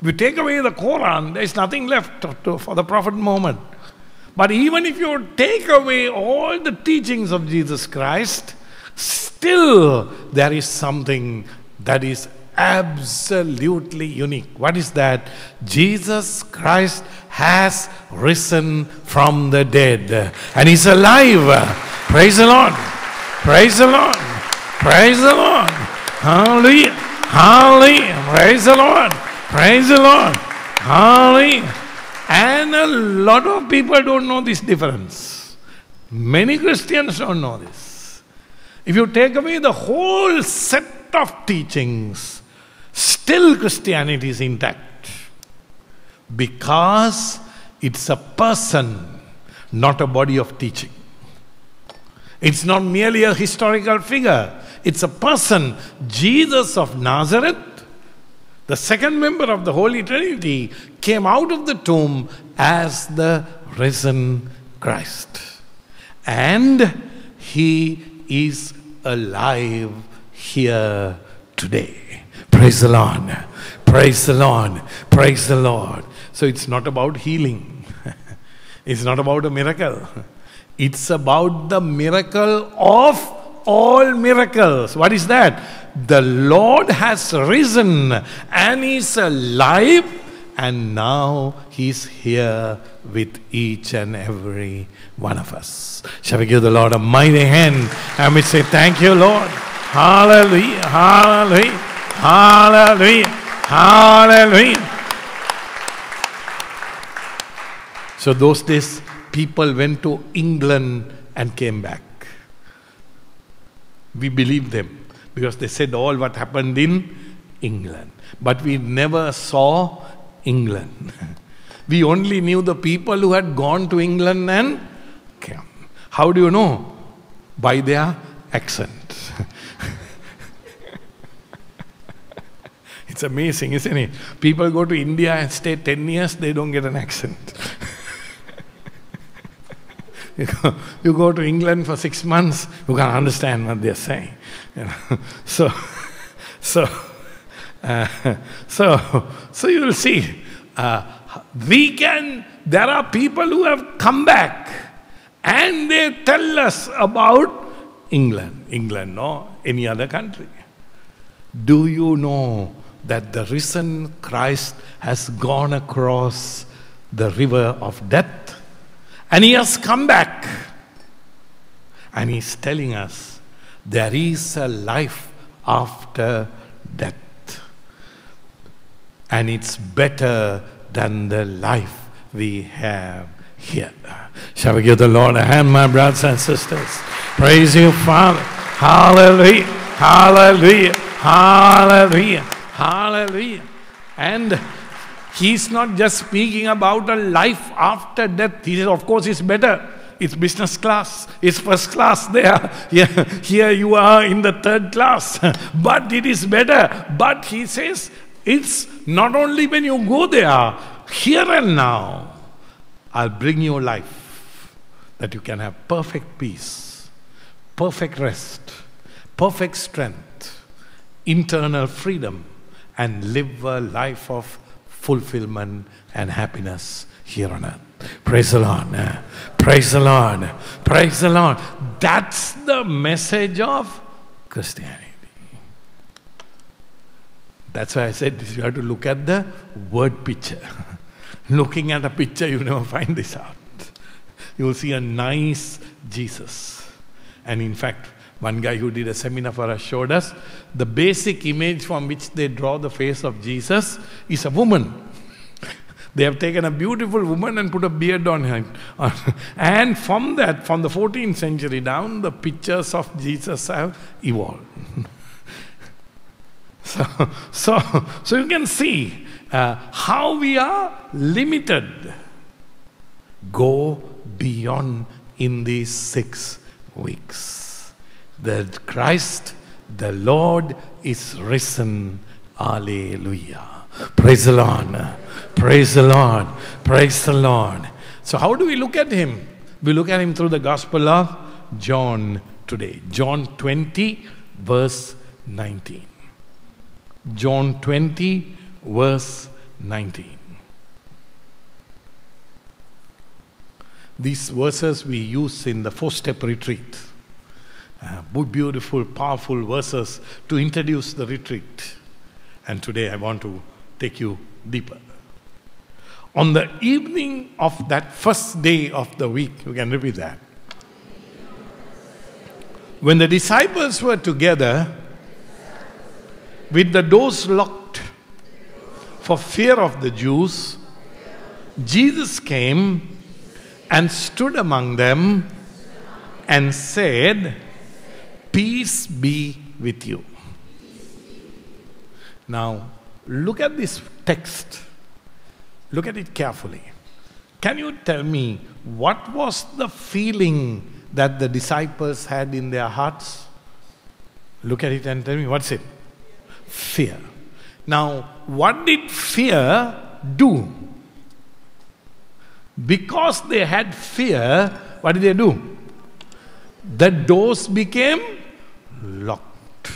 If you take away the Quran, there is nothing left for the Prophet Muhammad. But even if you take away all the teachings of Jesus Christ, still there is something that is absolutely unique. What is that? Jesus Christ has risen from the dead and he's alive. Praise the Lord. Praise the Lord. Praise the Lord. Hallelujah. Hallelujah. Praise the Lord. Praise the Lord. Hallelujah. And a lot of people don't know this difference. Many Christians don't know this. If you take away the whole set of teachings, still Christianity is intact. Because it's a person, not a body of teaching. It's not merely a historical figure, it's a person. Jesus of Nazareth, the second member of the Holy Trinity, came out of the tomb as the risen Christ. And he is alive here today. Praise the Lord. Praise the Lord. Praise the Lord. So it's not about healing, it's not about a miracle. It's about the miracle of all miracles. What is that? The Lord has risen and is alive and now He's here with each and every one of us. Shall we give the Lord a mighty hand and we say, Thank you, Lord. Hallelujah, hallelujah, hallelujah, hallelujah. So, those days, people went to England and came back. We believe them because they said all what happened in England. But we never saw England. We only knew the people who had gone to England and came. How do you know? By their accent. it's amazing, isn't it? People go to India and stay 10 years, they don't get an accent. you, go, you go to England for six months, you can't understand what they're saying. You know? So, so, uh, so, so you will see. Uh, we can, there are people who have come back and they tell us about England, England, no, any other country. Do you know that the risen Christ has gone across the river of death and he has come back and he's telling us there is a life after death and it's better than the life we have here. Shall we give the Lord a hand, my brothers and sisters? Praise you, Father. Hallelujah. Hallelujah. Hallelujah. Hallelujah. And he's not just speaking about a life after death. He says, of course, it's better. It's business class. It's first class there. Here, here you are in the third class. But it is better. But he says, it's not only when you go there, here and now, I'll bring you life that you can have perfect peace, perfect rest, perfect strength, internal freedom, and live a life of fulfillment and happiness here on earth. Praise the Lord. eh? Praise the Lord. Praise the Lord. That's the message of Christianity. That's why I said you have to look at the word picture. Looking at a picture, you never find this out. You will see a nice Jesus. And in fact, one guy who did a seminar for us showed us the basic image from which they draw the face of Jesus is a woman. They have taken a beautiful woman and put a beard on her. And from that, from the 14th century down, the pictures of Jesus have evolved. So, so, so you can see uh, how we are limited. Go beyond in these six weeks. That Christ, the Lord, is risen. Alleluia. Praise the Lord. Praise the Lord. Praise the Lord. So, how do we look at him? We look at him through the Gospel of John today. John 20, verse 19. John 20, verse 19. These verses we use in the four step retreat. Uh, beautiful, powerful verses to introduce the retreat. And today I want to take you deeper. On the evening of that first day of the week, you can repeat that. When the disciples were together, with the doors locked for fear of the Jews, Jesus came and stood among them and said, Peace be with you. Now, look at this text. Look at it carefully. Can you tell me what was the feeling that the disciples had in their hearts? Look at it and tell me what's it? Fear. Now, what did fear do? Because they had fear, what did they do? The doors became locked.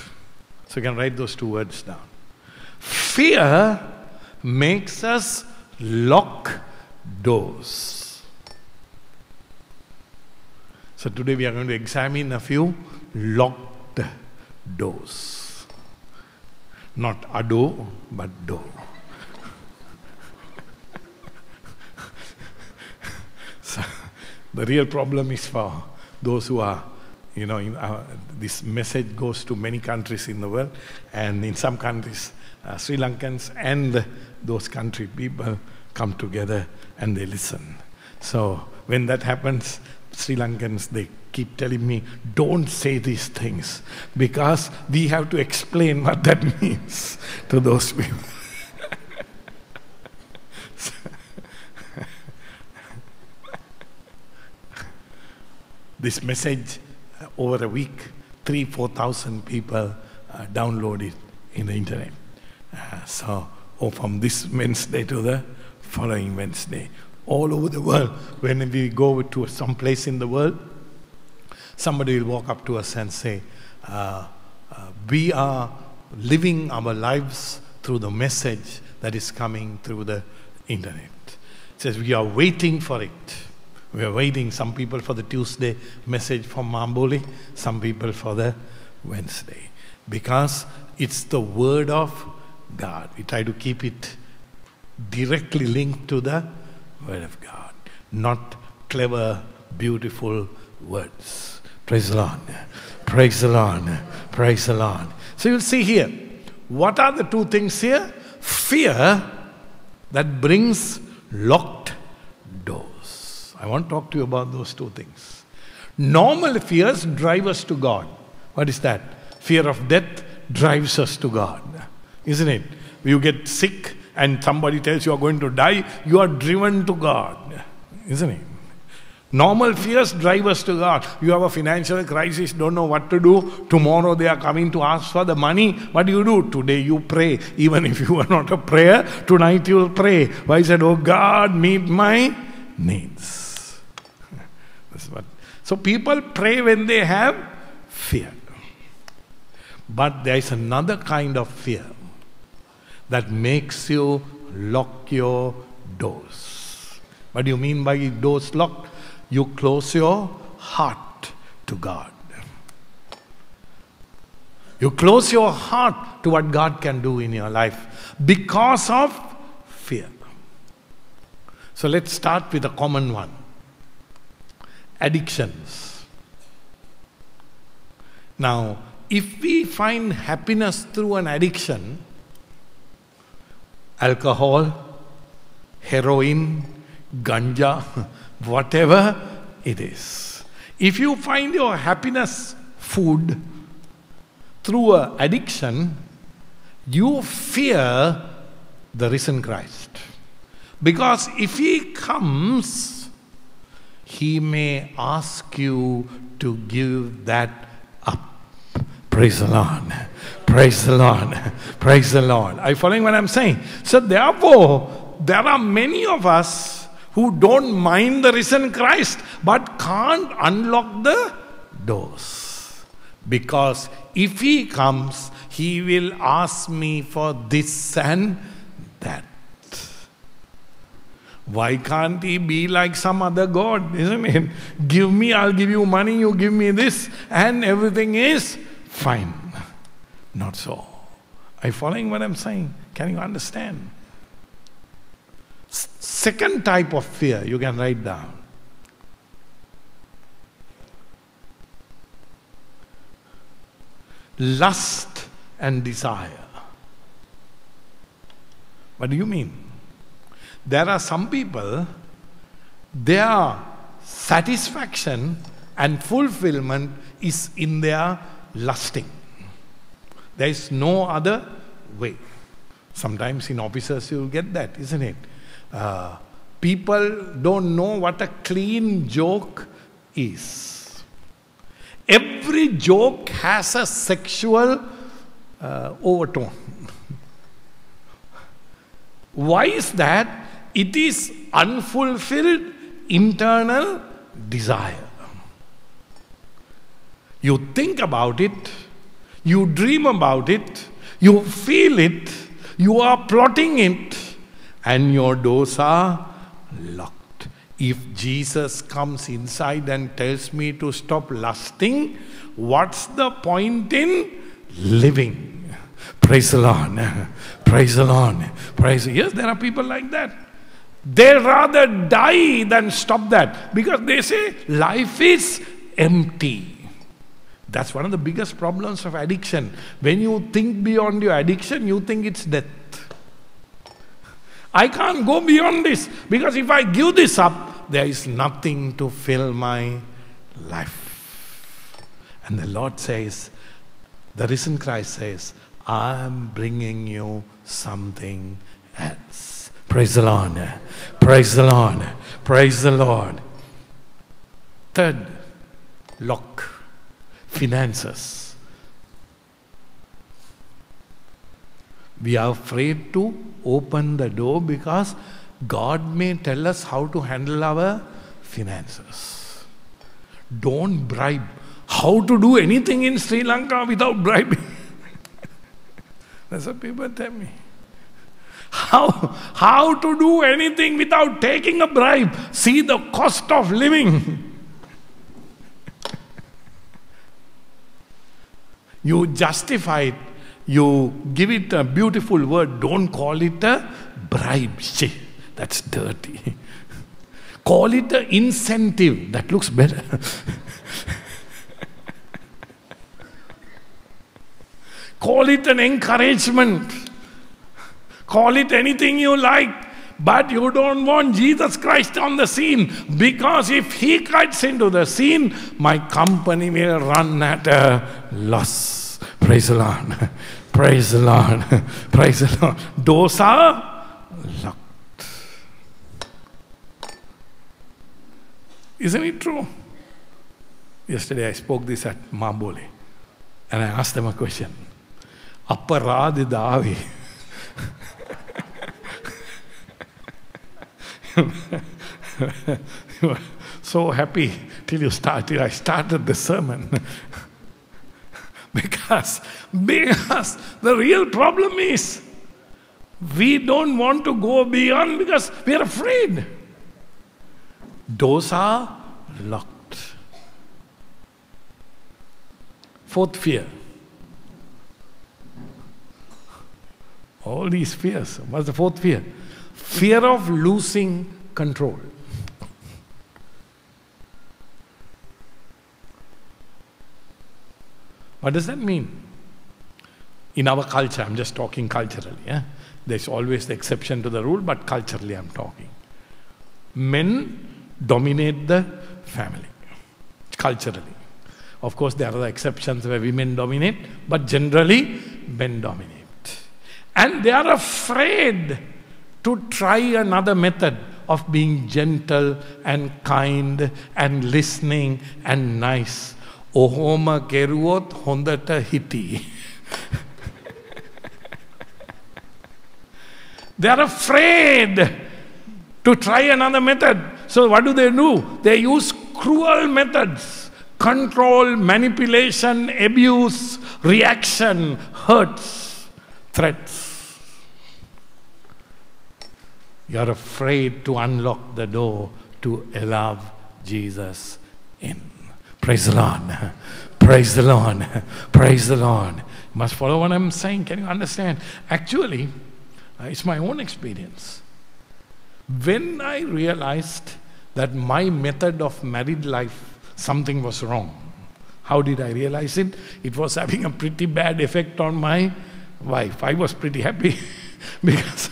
So you can write those two words down. Fear makes us lock doors. So today we are going to examine a few locked doors. Not a door, but door. so the real problem is for those who are you know, in our, this message goes to many countries in the world, and in some countries, uh, Sri Lankans and those country people come together and they listen. So when that happens, Sri Lankans they keep telling me, don't say these things because we have to explain what that means to those people. this message uh, over a week, three, four thousand people uh, download it in the internet. Uh, so, or from this Wednesday to the following Wednesday, all over the world. When we go to some place in the world, somebody will walk up to us and say, uh, uh, "We are living our lives through the message that is coming through the internet." It says we are waiting for it. We are waiting, some people for the Tuesday message from Mabole, some people for the Wednesday. Because it's the Word of God. We try to keep it directly linked to the Word of God, not clever, beautiful words. Praise the Lord. Praise the Lord. Praise the Lord. So you'll see here, what are the two things here? Fear that brings locked. I want to talk to you about those two things. Normal fears drive us to God. What is that? Fear of death drives us to God. Isn't it? You get sick and somebody tells you are going to die, you are driven to God. Isn't it? Normal fears drive us to God. You have a financial crisis, don't know what to do. Tomorrow they are coming to ask for the money. What do you do? Today you pray. Even if you are not a prayer, tonight you will pray. Why said, Oh God, meet my needs. So people pray when they have fear. But there is another kind of fear that makes you lock your doors. What do you mean by doors locked? You close your heart to God. You close your heart to what God can do in your life because of fear. So let's start with a common one addictions. Now, if we find happiness through an addiction, alcohol, heroin, ganja, whatever it is. If you find your happiness food through an addiction, you fear the risen Christ. Because if he comes, he may ask you to give that up. Praise the Lord. Praise the Lord. Praise the Lord. Are you following what I'm saying? So, therefore, there are many of us who don't mind the risen Christ but can't unlock the doors. Because if he comes, he will ask me for this and that. Why can't he be like some other God? Isn't it? Give me, I'll give you money, you give me this, and everything is fine. Not so. Are you following what I'm saying? Can you understand? Second type of fear you can write down. Lust and desire. What do you mean? There are some people, their satisfaction and fulfillment is in their lusting. There is no other way. Sometimes in offices you'll get that, isn't it? Uh, people don't know what a clean joke is. Every joke has a sexual uh, overtone. Why is that? It is unfulfilled internal desire. You think about it, you dream about it, you feel it, you are plotting it, and your doors are locked. If Jesus comes inside and tells me to stop lusting, what's the point in living? Praise the Lord. Praise the Lord. Praise. Yes, there are people like that. They rather die than stop that because they say life is empty. That's one of the biggest problems of addiction. When you think beyond your addiction, you think it's death. I can't go beyond this because if I give this up, there is nothing to fill my life. And the Lord says, the risen Christ says, I'm bringing you something else. Praise the Lord. Praise the Lord. Praise the Lord. Third lock finances. We are afraid to open the door because God may tell us how to handle our finances. Don't bribe. How to do anything in Sri Lanka without bribing? That's what people tell me. How, how to do anything without taking a bribe? See the cost of living. you justify it, you give it a beautiful word, don't call it a bribe. That's dirty. call it an incentive, that looks better. call it an encouragement. Call it anything you like. But you don't want Jesus Christ on the scene because if He cuts into the scene, my company will run at a loss. Praise the Lord. Praise the Lord. Praise the Lord. Doors are locked. Isn't it true? Yesterday I spoke this at Mabole and I asked them a question. Aparadidaavi. you were so happy till you started. I started the sermon. because, because the real problem is we don't want to go beyond because we are afraid. Doors are locked. Fourth fear. All these fears. What's the fourth fear? Fear of losing control. What does that mean? In our culture, I'm just talking culturally, yeah? There's always the exception to the rule, but culturally I'm talking. Men dominate the family, culturally. Of course, there are the exceptions where women dominate, but generally, men dominate. And they are afraid to try another method of being gentle and kind and listening and nice. ඔහොම කෙරුවොත් හොඳට හිටි. They're afraid to try another method. So what do they do? They use cruel methods. Control, manipulation, abuse, reaction, hurts, threats. You're afraid to unlock the door to allow Jesus in. Praise the Lord. Praise the Lord. Praise the Lord. You must follow what I'm saying. Can you understand? Actually, uh, it's my own experience. When I realized that my method of married life, something was wrong. How did I realize it? It was having a pretty bad effect on my wife. I was pretty happy because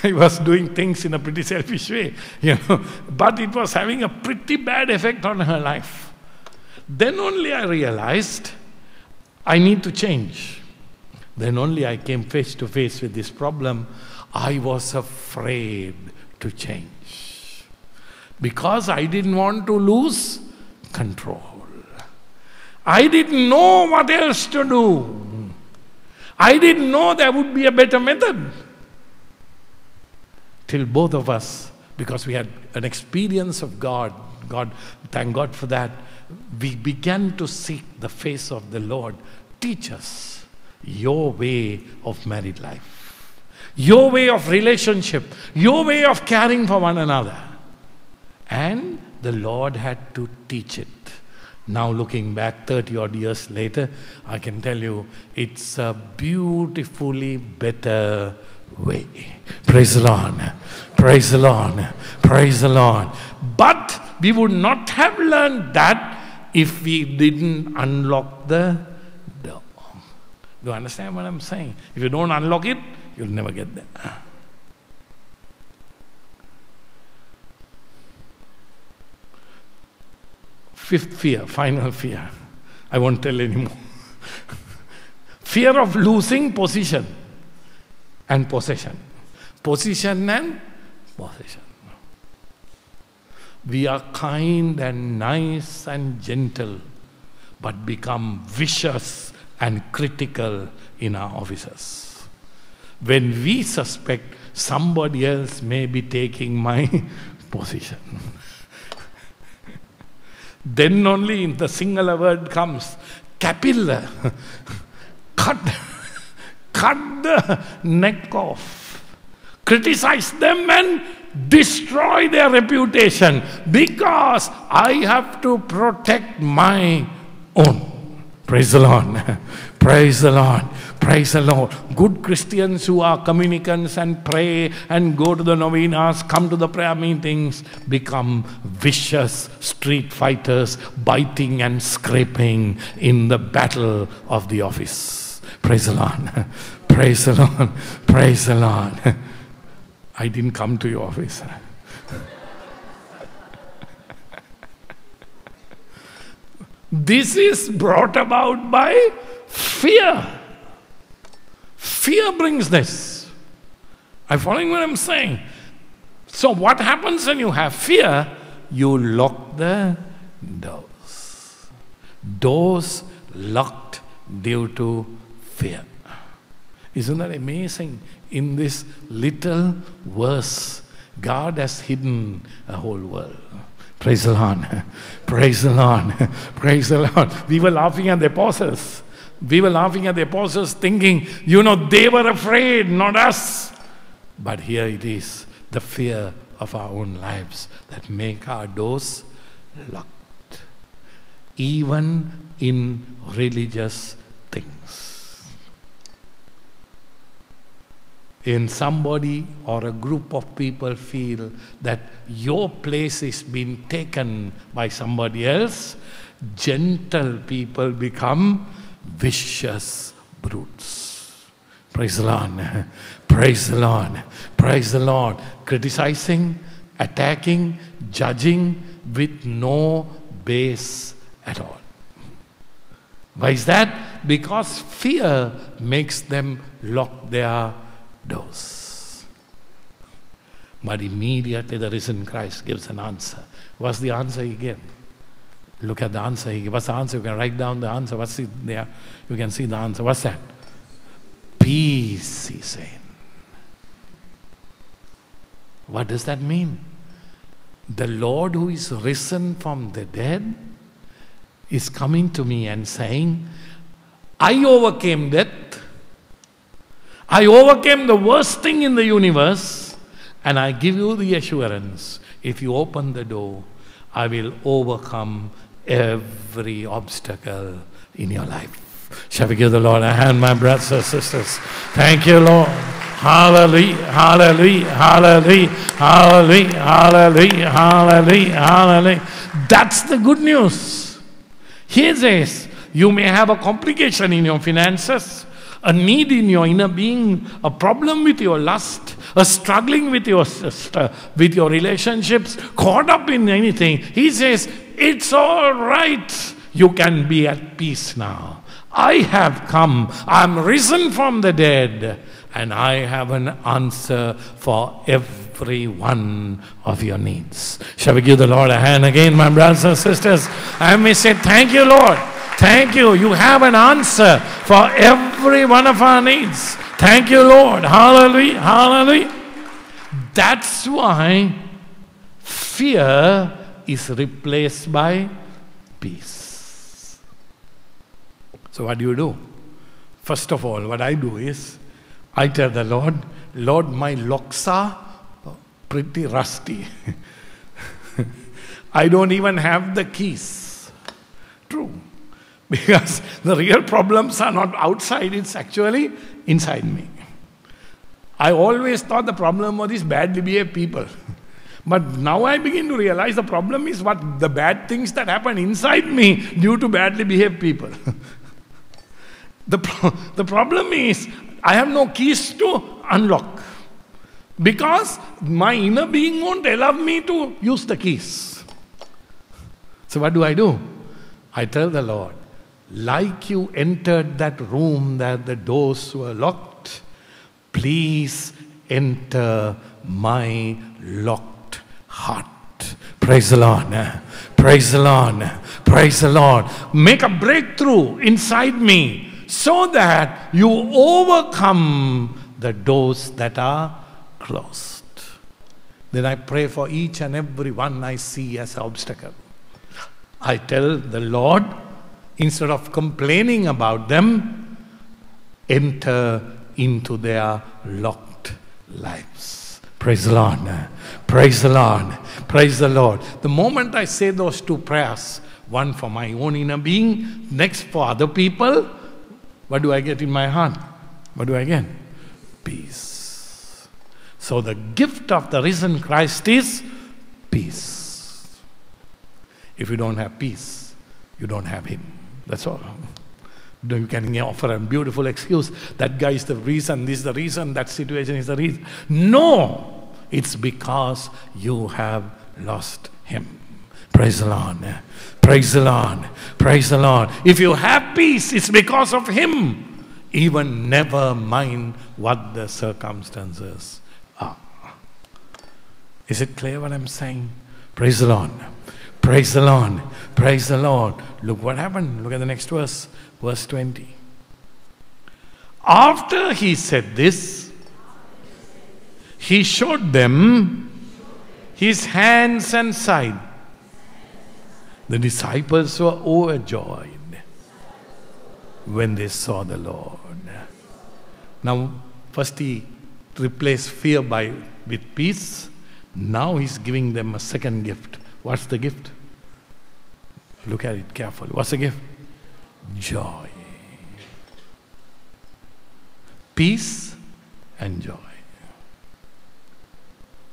I was doing things in a pretty selfish way, you know. But it was having a pretty bad effect on her life. Then only I realized I need to change. Then only I came face to face with this problem. I was afraid to change because I didn't want to lose control. I didn't know what else to do. I didn't know there would be a better method till both of us, because we had an experience of God, God, thank God for that, we began to seek the face of the Lord. Teach us your way of married life, your way of relationship, your way of caring for one another. And the Lord had to teach it. Now, looking back 30 odd years later, I can tell you it's a beautifully better way. Praise the Lord. Praise the Lord. Praise the Lord. But we would not have learned that if we didn't unlock the door. Do you understand what I'm saying? If you don't unlock it, you'll never get there. Fifth fear, final fear. I won't tell anymore. fear of losing position and possession. Position and possession. We are kind and nice and gentle, but become vicious and critical in our offices. When we suspect somebody else may be taking my position, then only the singular word comes capilla. cut, cut the neck off. Criticize them and destroy their reputation because I have to protect my own. Praise the Lord. Praise the Lord. Praise the Lord. Good Christians who are communicants and pray and go to the novenas, come to the prayer meetings, become vicious street fighters, biting and scraping in the battle of the office. Praise the Lord. Praise the Lord. Praise the Lord. I didn't come to your office. This is brought about by fear. Fear brings this. Are you following what I'm saying? So, what happens when you have fear? You lock the doors. Doors locked due to fear. Isn't that amazing? In this little verse, God has hidden a whole world. Praise the Lord. Praise the Lord. Praise the Lord. We were laughing at the apostles. We were laughing at the apostles thinking, you know, they were afraid, not us. But here it is the fear of our own lives that make our doors locked. Even in religious things. In somebody or a group of people feel that your place is being taken by somebody else, gentle people become vicious brutes. Praise the Lord. Praise the Lord. Praise the Lord. Criticizing, attacking, judging with no base at all. Why is that? Because fear makes them lock their doors. But immediately the risen Christ gives an answer. What's the answer he gave? Look at the answer he gave. What's the answer? You can write down the answer. What's it there? You can see the answer. What's that? Peace, he's saying. What does that mean? The Lord who is risen from the dead is coming to me and saying, I overcame death. I overcame the worst thing in the universe, and I give you the assurance if you open the door, I will overcome every obstacle in your life. Shall we give the Lord a hand, my brothers and sisters? Thank you, Lord. Hallelujah, hallelujah, hallelujah, hallelujah, hallelujah, hallelujah, hallelujah. That's the good news. He says, you may have a complication in your finances, a need in your inner being, a problem with your lust, a struggling with your sister, with your relationships, caught up in anything. He says, It's all right. You can be at peace now. I have come. I'm risen from the dead. And I have an answer for every one of your needs. Shall we give the Lord a hand again, my brothers and sisters? And we say, Thank you, Lord. Thank you. You have an answer for every one of our needs. Thank you, Lord. Hallelujah. Hallelujah. That's why fear is replaced by peace. So, what do you do? First of all, what I do is I tell the Lord, Lord, my locks are pretty rusty. I don't even have the keys. True. Because the real problems are not outside, it's actually inside me. I always thought the problem was these badly behaved people. But now I begin to realize the problem is what the bad things that happen inside me due to badly behaved people. the, pro- the problem is I have no keys to unlock because my inner being won't allow me to use the keys. So, what do I do? I tell the Lord, like you entered that room that the doors were locked, please enter my locked heart. Praise the Lord. Praise the Lord. Praise the Lord. Make a breakthrough inside me so that you overcome the doors that are closed. Then I pray for each and every one I see as an obstacle. I tell the Lord, instead of complaining about them, enter into their locked lives. Praise the Lord. Praise the Lord. Praise the Lord. The moment I say those two prayers, one for my own inner being, next for other people, what do I get in my heart? What do I get? Peace. So the gift of the risen Christ is peace. If you don't have peace, you don't have Him. That's all. You can offer a beautiful excuse. That guy is the reason, this is the reason, that situation is the reason. No! It's because you have lost Him. Praise the Lord. Praise the Lord. Praise the Lord. If you have peace, it's because of Him. Even never mind what the circumstances are. Is it clear what I'm saying? Praise the Lord. Praise the Lord. Praise the Lord. Look what happened. Look at the next verse, verse 20. After he said this, he showed them his hands and side. The disciples were overjoyed when they saw the Lord. Now, first he replaced fear by with peace. Now he's giving them a second gift. What's the gift? Look at it carefully. What's the gift? Joy. Peace and joy.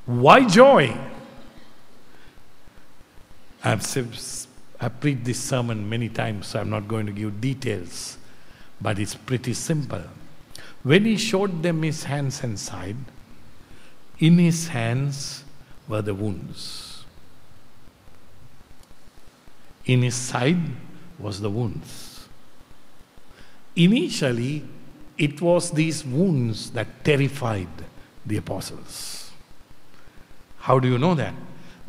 Why joy? I've, I've preached this sermon many times, so I'm not going to give details, but it's pretty simple. When he showed them his hands and side, in his hands were the wounds. In his side was the wounds. Initially, it was these wounds that terrified the apostles. How do you know that?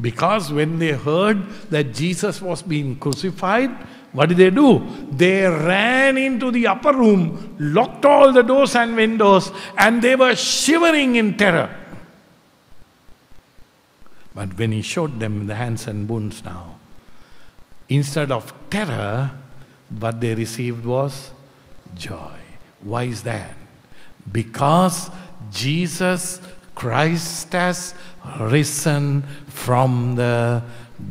Because when they heard that Jesus was being crucified, what did they do? They ran into the upper room, locked all the doors and windows, and they were shivering in terror. But when he showed them the hands and wounds now, instead of terror, what they received was joy. Why is that? Because Jesus Christ has risen from the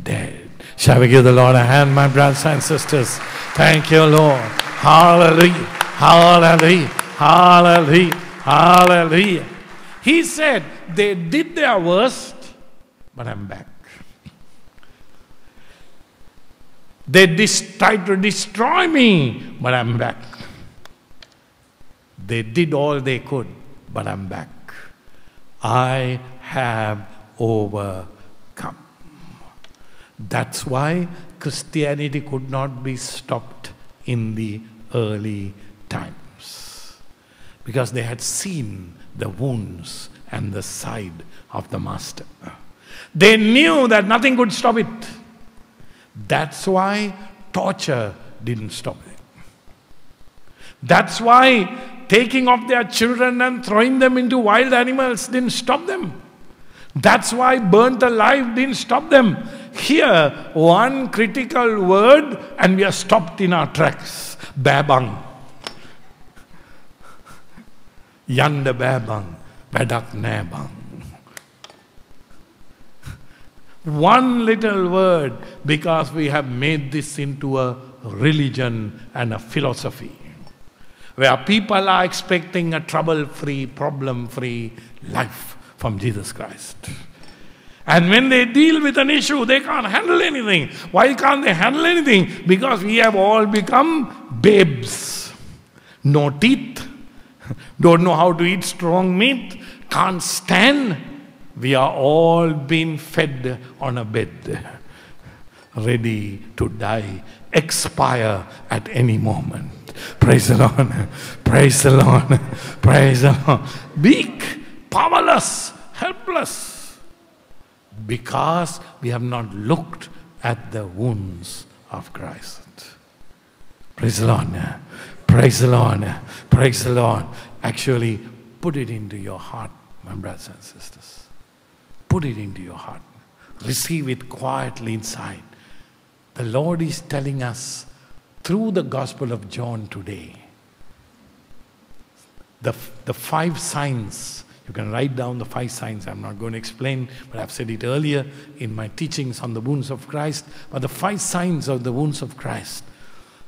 dead. Shall we give the Lord a hand, my brothers and sisters? Thank you, Lord. Hallelujah. Hallelujah. Hallelujah. Hallelujah. He said, They did their worst, but I'm back. They tried to destroy me, but I'm back. They did all they could, but I'm back. I have overcome. That's why Christianity could not be stopped in the early times. Because they had seen the wounds and the side of the Master. They knew that nothing could stop it. That's why torture didn't stop them. That's why taking of their children and throwing them into wild animals didn't stop them. That's why burnt alive didn't stop them. Here, one critical word, and we are stopped in our tracks. Babang. Yanda babang. Badak nebang. One little word, because we have made this into a religion and a philosophy. where people are expecting a trouble free, problem free life from Jesus Christ. And when they deal with an issue, they can't handle anything. Why can't they handle anything? Because we have all become babes. No teeth, don't know how to eat strong meat, can't stand. We are all being fed on a bed, ready to die, expire at any moment. Praise the Lord. Praise the Lord. Praise the Lord. Weak, powerless, helpless. Because we have not looked at the wounds of Christ. Praise the Lord. Praise the Lord. Praise the Lord. Actually, put it into your heart, my brothers and sisters. Put it into your heart. Receive it quietly inside. The Lord is telling us through the Gospel of John today the, the five signs. You can write down the five signs. I'm not going to explain, but I've said it earlier in my teachings on the wounds of Christ. But the five signs of the wounds of Christ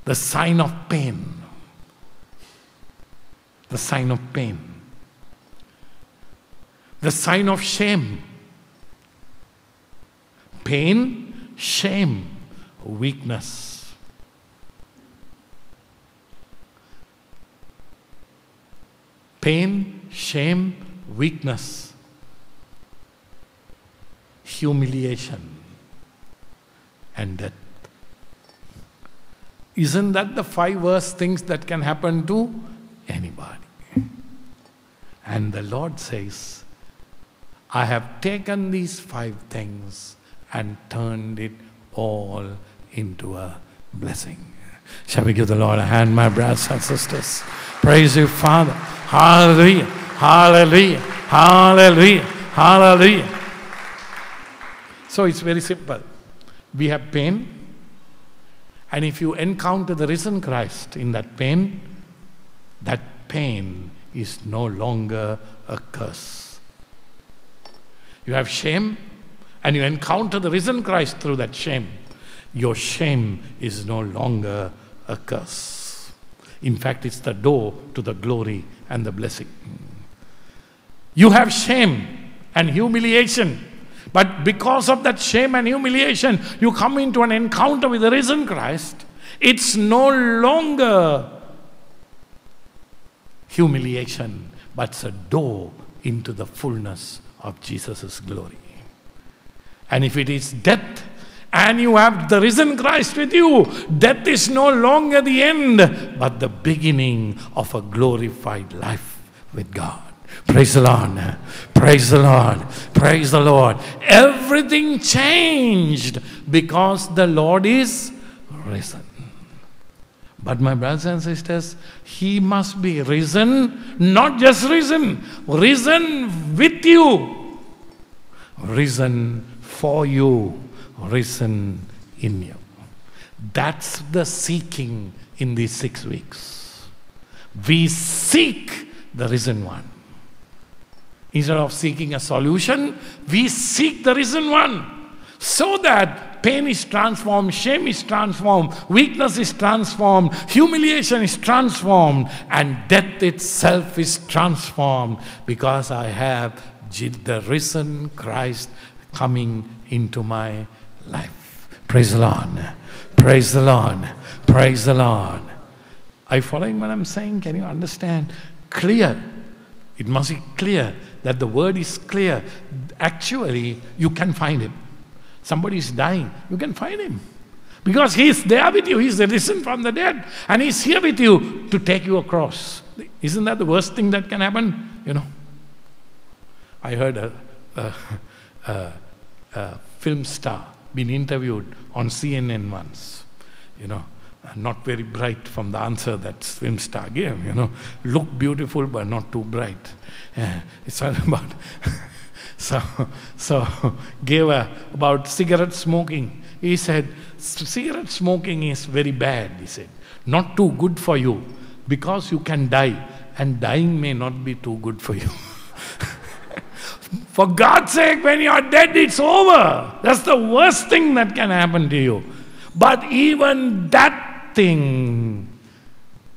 the sign of pain, the sign of pain, the sign of shame, pain, shame, weakness. Pain, shame, weakness, humiliation, and death. Isn't that the five worst things that can happen to anybody? And the Lord says, I have taken these five things and turned it all into a blessing. Shall we give the Lord a hand, my brothers and sisters? Praise you, Father. Hallelujah. Hallelujah. Hallelujah. Hallelujah. So it's very simple. We have pain, and if you encounter the risen Christ in that pain, that pain is no longer a curse. You have shame, and you encounter the risen Christ through that shame. Your shame is no longer a curse. In fact, it's the door to the glory and the blessing. You have shame and humiliation. But because of that shame and humiliation, you come into an encounter with the risen Christ. It's no longer humiliation, but it's a door into the fullness of Jesus' glory. And if it is death, and you have the risen Christ with you, death is no longer the end, but the beginning of a glorified life with God. Praise the Lord. Praise the Lord. Praise the Lord. Everything changed because the Lord is risen. But my brothers and sisters, He must be risen, not just risen, risen with you, risen for you, risen in you. That's the seeking in these six weeks. We seek the risen one. Instead of seeking a solution, we seek the risen one so that pain is transformed, shame is transformed, weakness is transformed, humiliation is transformed, and death itself is transformed because I have the risen Christ coming into my life. Praise the Lord. Praise the Lord. Praise the Lord. Are you following what I'm saying? Can you understand? Clear. It must be clear that the word is clear. Actually, you can find him. Somebody is dying, you can find him. Because he's there with you, he's risen from the dead, and he's here with you to take you across. Isn't that the worst thing that can happen? You know, I heard a, a, a, film star been interviewed on CNN once, you know, not very bright from the answer that film star gave, you know, look beautiful but not too bright. Yeah, it's all about so, so gave a, about cigarette smoking. He said, cigarette smoking is very bad, he said. Not too good for you because you can die and dying may not be too good for you. for God's sake, when you are dead, it's over. That's the worst thing that can happen to you. But even that thing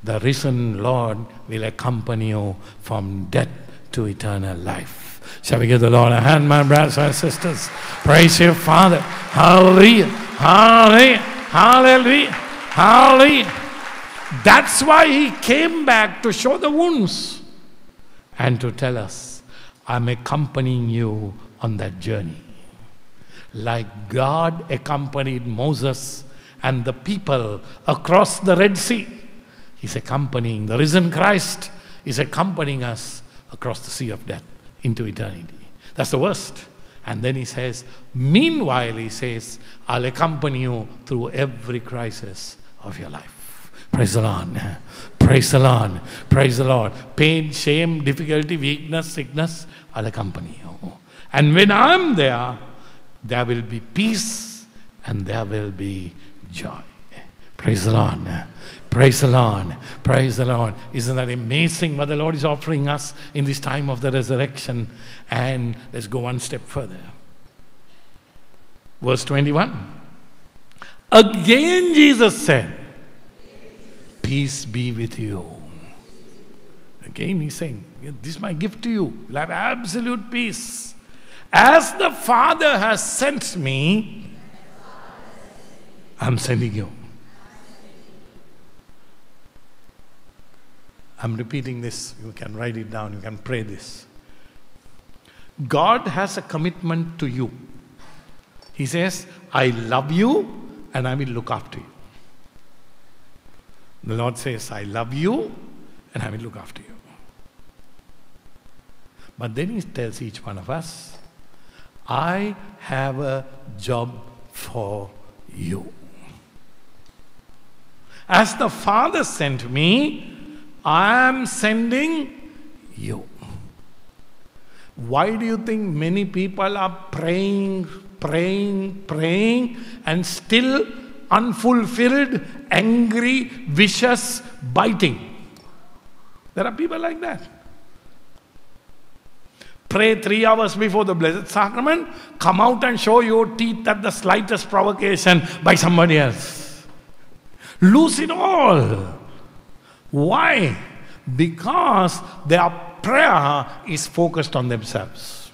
the risen Lord will accompany you from death to eternal life. Shall we give the Lord a hand, my brothers and sisters? Praise your Father. Hallelujah. Hallelujah. Hallelujah. Hallelujah. That's why he came back to show the wounds and to tell us, I'm accompanying you on that journey. Like God accompanied Moses and the people across the Red Sea, He's accompanying, the risen Christ is accompanying us across the sea of death into eternity. That's the worst. And then He says, Meanwhile, He says, I'll accompany you through every crisis of your life. Praise the Lord. Praise the Lord. Praise the Lord. Pain, shame, difficulty, weakness, sickness, I'll accompany you. And when I'm there, there will be peace and there will be joy. Praise the Lord. Praise the Lord. Praise the Lord. Isn't that amazing what the Lord is offering us in this time of the resurrection? And let's go one step further. Verse 21. Again, Jesus said, Peace be with you. Again, he's saying, This is my gift to you. You'll have absolute peace. As the Father has sent me, I'm sending you. I'm repeating this. You can write it down. You can pray this. God has a commitment to you. He says, I love you and I will look after you. The Lord says, I love you and I will look after you. But then He tells each one of us, I have a job for you. As the Father sent me, I am sending you. Why do you think many people are praying, praying, praying, and still unfulfilled, angry, vicious, biting? There are people like that. Pray three hours before the Blessed Sacrament, come out and show your teeth at the slightest provocation by somebody else. Lose it all. Why? Because their prayer is focused on themselves.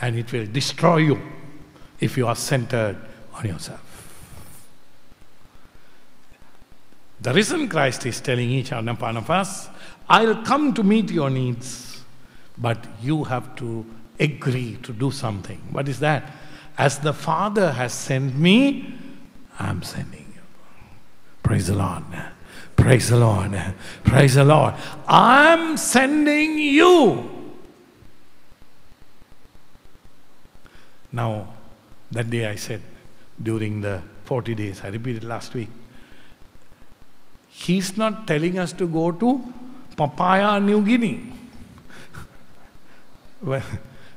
And it will destroy you if you are centered on yourself. The risen Christ is telling each one of us, I'll come to meet your needs, but you have to agree to do something. What is that? As the Father has sent me, I'm sending. You. Praise the Lord. Praise the Lord. Praise the Lord. I'm sending you. Now, that day I said during the 40 days, I repeated last week, He's not telling us to go to Papua, New Guinea.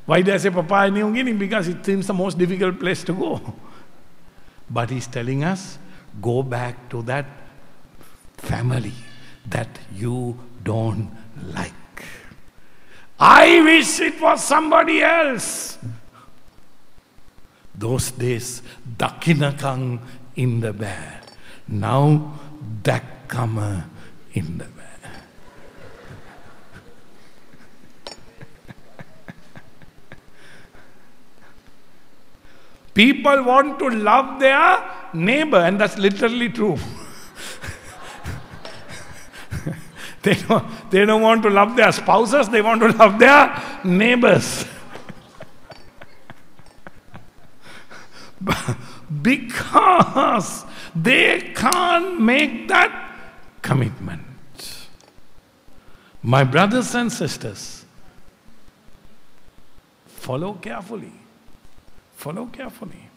why do I say Papua, New Guinea? Because it seems the most difficult place to go. But He's telling us go back to that family that you don't like. I wish it was somebody else. Those days, Dakinakang in the bear. Now, Dakama in the bear. People want to love their neighbor, and that's literally true. they, don't, they don't want to love their spouses, they want to love their neighbors. because they can't make that commitment. My brothers and sisters, follow carefully. Follow carefully.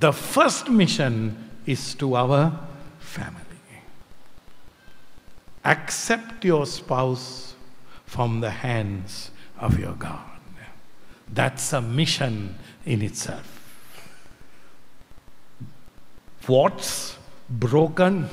The first mission is to our family. Accept your spouse from the hands of your God. That's a mission in itself. What's broken,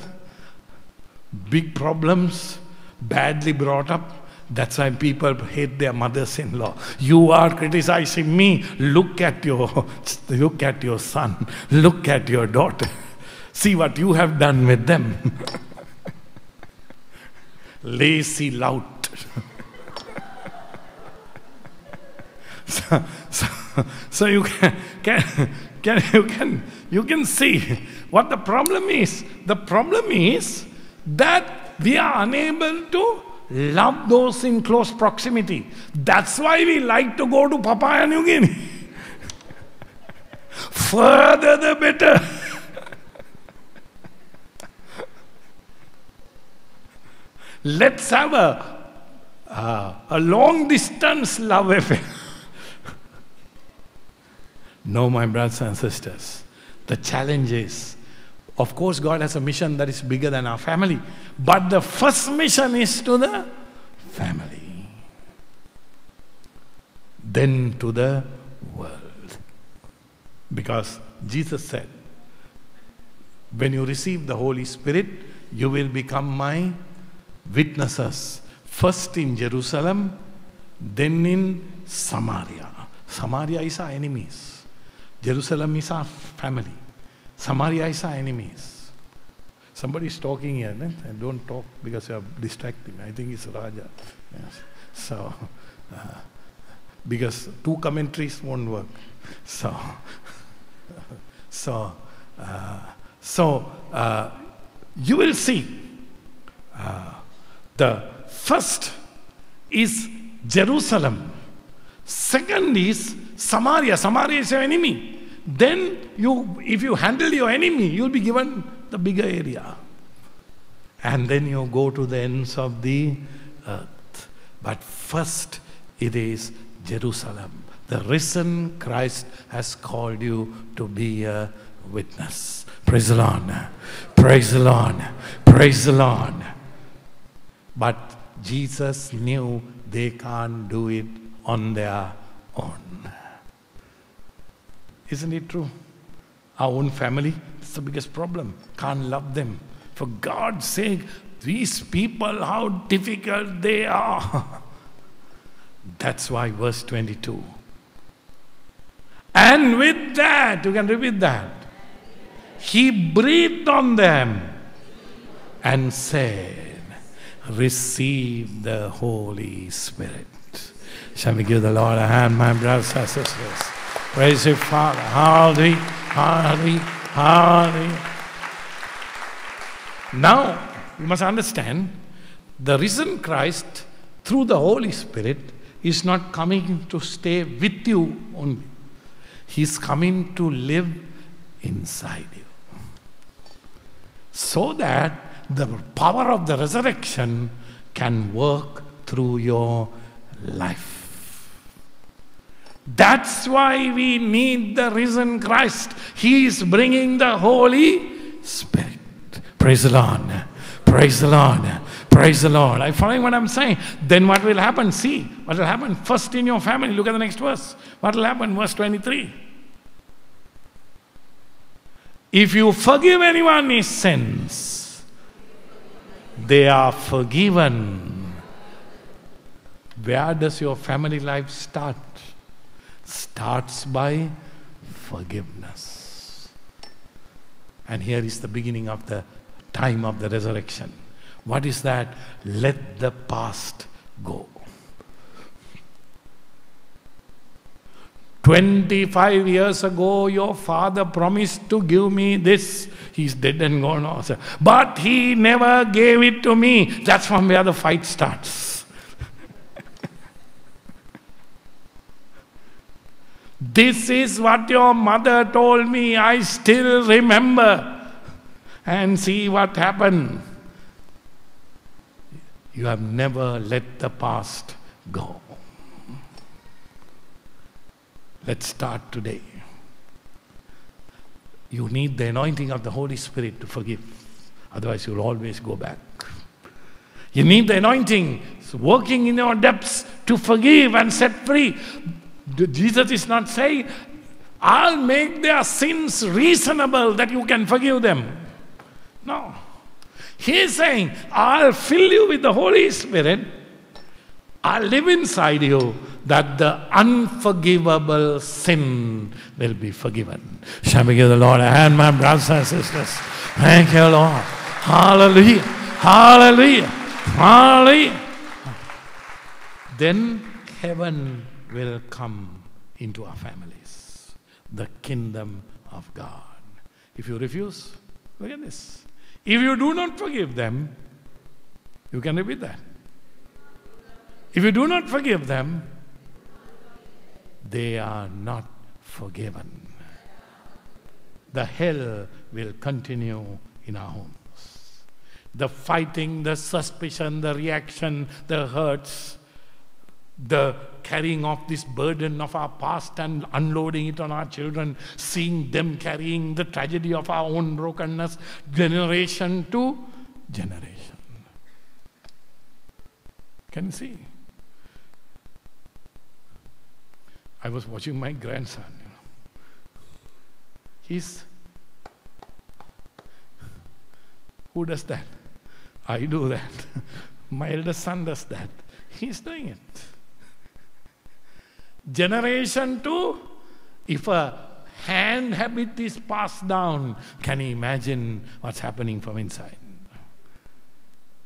big problems, badly brought up, that's why people hate their mothers-in-law. You are criticizing me. Look at your look at your son. Look at your daughter. See what you have done with them. Lazy lout. so, so, so you can, can, can, you, can, you can see what the problem is. The problem is that we are unable to love those in close proximity. That's why we like to go to Papua New Guinea. Further the better. Let's have a, uh, a long distance love affair. no, my brothers and sisters, the challenge is of course, God has a mission that is bigger than our family, but the first mission is to the family, then to the world. Because Jesus said, when you receive the Holy Spirit, you will become my witnesses, first in Jerusalem, then in Samaria. Samaria is our enemies, Jerusalem is our family. Samaria is our enemies. Somebody is talking here, no? and don't talk because you are distracting. I think it's Raja. Yes. So, uh, because two commentaries won't work. So, so, uh, so uh, you will see uh, the first is Jerusalem, second is Samaria. Samaria is your enemy then you, if you handle your enemy, you'll be given the bigger area. And then you go to the ends of the earth. But first, it is Jerusalem. The risen Christ has called you to be a witness. Praise the Lord. Praise the Lord. Praise the Lord. But Jesus knew they can't do it on their own. Isn't it true? Our own family, that's the biggest problem. Can't love them. For God's sake, these people, how difficult they are. That's why, verse 22. And with that, you can repeat that. He breathed on them and said, Receive the Holy Spirit. Shall we give the Lord a hand, my brothers and sisters? Praise you, Father. Hallelujah, hallelujah, hallelujah. Now, you must understand the risen Christ through the Holy Spirit is not coming to stay with you only, He's coming to live inside you. So that the power of the resurrection can work through your life. That's why we need the risen Christ. He is bringing the Holy Spirit. Praise the Lord. Praise the Lord. Praise the Lord. Are you following what I'm saying? Then what will happen? See, what will happen? First in your family, look at the next verse. What will happen? Verse 23. If you forgive anyone his sins, they are forgiven. Where does your family life start? Starts by forgiveness. And here is the beginning of the time of the resurrection. What is that? Let the past go. 25 years ago, your father promised to give me this. He's dead and gone also. But he never gave it to me. That's from where the fight starts. This is what your mother told me. I still remember. And see what happened. You have never let the past go. Let's start today. You need the anointing of the Holy Spirit to forgive. Otherwise, you'll always go back. You need the anointing working in your depths to forgive and set free. Jesus is not saying, I'll make their sins reasonable that you can forgive them. No. He's saying, I'll fill you with the Holy Spirit. I'll live inside you. that the unforgivable sin will be forgiven. Shall we give the Lord a hand, my brothers and sisters? Thank you, Lord. Hallelujah. Hallelujah. Hallelujah. Then heaven will come into our families. The kingdom of God. If you refuse, look at this. If you do not forgive them, you can repeat that. If you do not forgive them, they are not forgiven. The hell will continue in our homes. The fighting, the suspicion, the reaction, the hurts, the carrying off this burden of our past and unloading it on our children, seeing them carrying the tragedy of our own brokenness, generation to generation. Can you see? I was watching my grandson. You know. He's. Who does that? I do that. My eldest son does that. He's doing it. Generation two, if a hand habit is passed down, can you imagine what's happening from inside?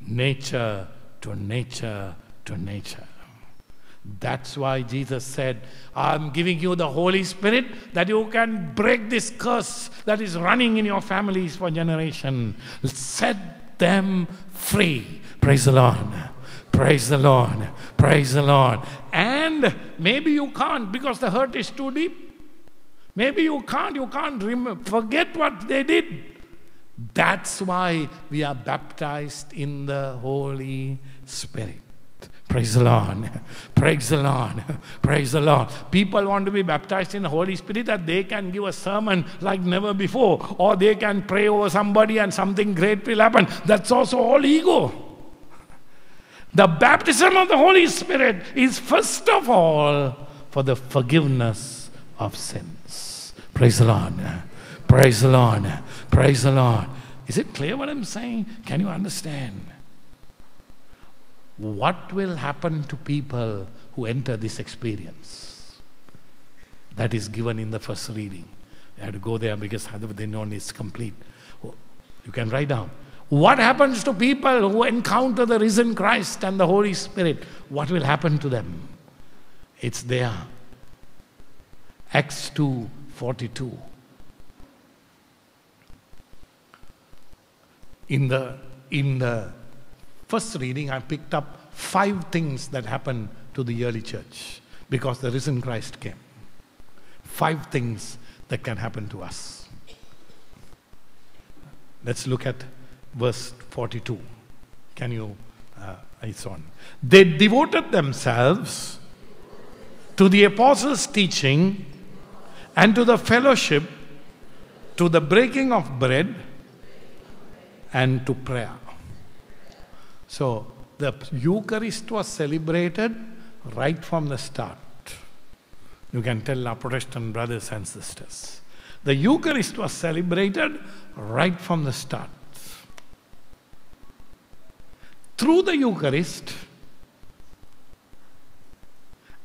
Nature to nature to nature. That's why Jesus said, I'm giving you the Holy Spirit that you can break this curse that is running in your families for generation. Set them free. Praise the Lord. Praise the Lord. Praise the Lord. And maybe you can't because the hurt is too deep. Maybe you can't, you can't forget what they did. That's why we are baptized in the Holy Spirit. Praise the Lord. Praise the Lord. Praise the Lord. People want to be baptized in the Holy Spirit that they can give a sermon like never before, or they can pray over somebody and something great will happen. That's also all ego. The baptism of the Holy Spirit is first of all for the forgiveness of sins. Praise the Lord. Praise the Lord. Praise the Lord. Is it clear what I'm saying? Can you understand? What will happen to people who enter this experience? That is given in the first reading. I have to go there because they know it's complete. You can write down. What happens to people who encounter the risen Christ and the Holy Spirit? What will happen to them? It's there. Acts 2 42. In the, in the first reading, I picked up five things that happened to the early church because the risen Christ came. Five things that can happen to us. Let's look at verse 42. Can you? Uh, it's on. They devoted themselves to the apostles' teaching and to the fellowship, to the breaking of bread, and to prayer. So the Eucharist was celebrated right from the start. You can tell our Protestant brothers and sisters. The Eucharist was celebrated right from the start. Through the Eucharist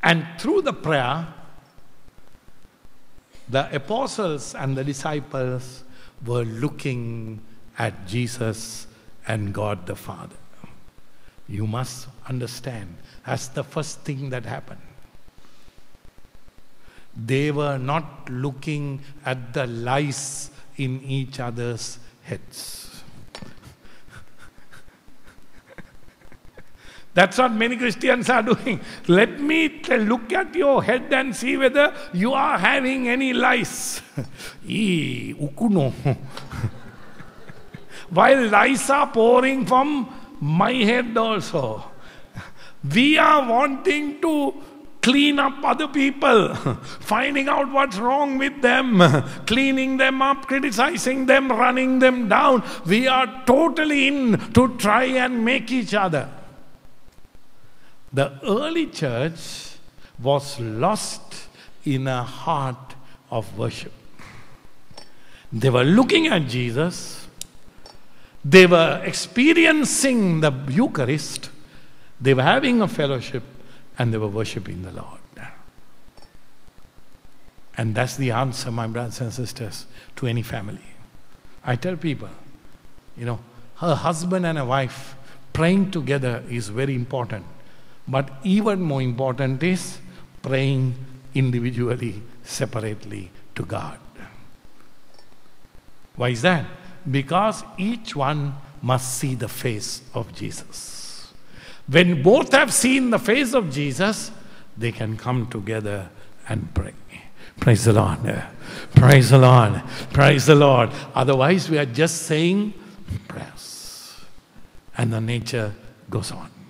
and through the prayer, the apostles and the disciples were looking at Jesus and God the Father. You must understand, that's the first thing that happened. They were not looking at the lies in each other's heads. That's what many Christians are doing. Let me look at your head and see whether you are having any lice. Ukuno. While lies are pouring from my head also, we are wanting to clean up other people, finding out what's wrong with them, cleaning them up, criticizing them, running them down. We are totally in to try and make each other. The early church was lost in a heart of worship. They were looking at Jesus, they were experiencing the Eucharist, they were having a fellowship, and they were worshiping the Lord. And that's the answer, my brothers and sisters, to any family. I tell people, you know, a husband and a wife praying together is very important. But even more important is praying individually, separately to God. Why is that? Because each one must see the face of Jesus. When both have seen the face of Jesus, they can come together and pray. Praise the Lord. Praise the Lord. Praise the Lord. Otherwise, we are just saying prayers. And the nature goes on.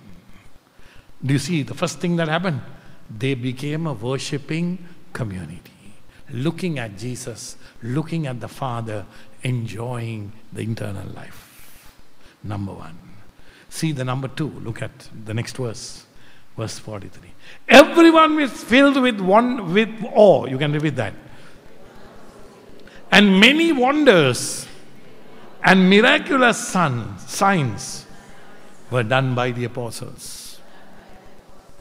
Do you see the first thing that happened? They became a worshiping community, looking at Jesus, looking at the Father, enjoying the internal life. Number one. See the number two. Look at the next verse, verse 43. Everyone was filled with one with awe. You can repeat that. And many wonders and miraculous signs were done by the apostles.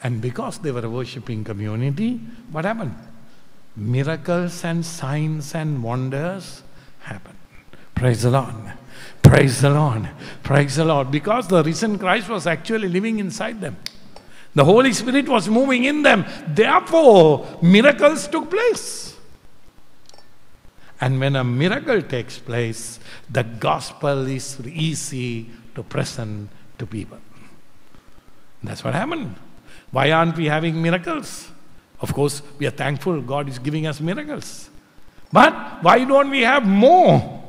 And because they were a worshipping community, what happened? Miracles and signs and wonders happened. Praise the Lord. Praise the Lord. Praise the Lord. Because the risen Christ was actually living inside them. The Holy Spirit was moving in them. Therefore, miracles took place. And when a miracle takes place, the gospel is easy to present to people. That's what happened. Why aren't we having miracles? Of course, we are thankful God is giving us miracles. But why don't we have more?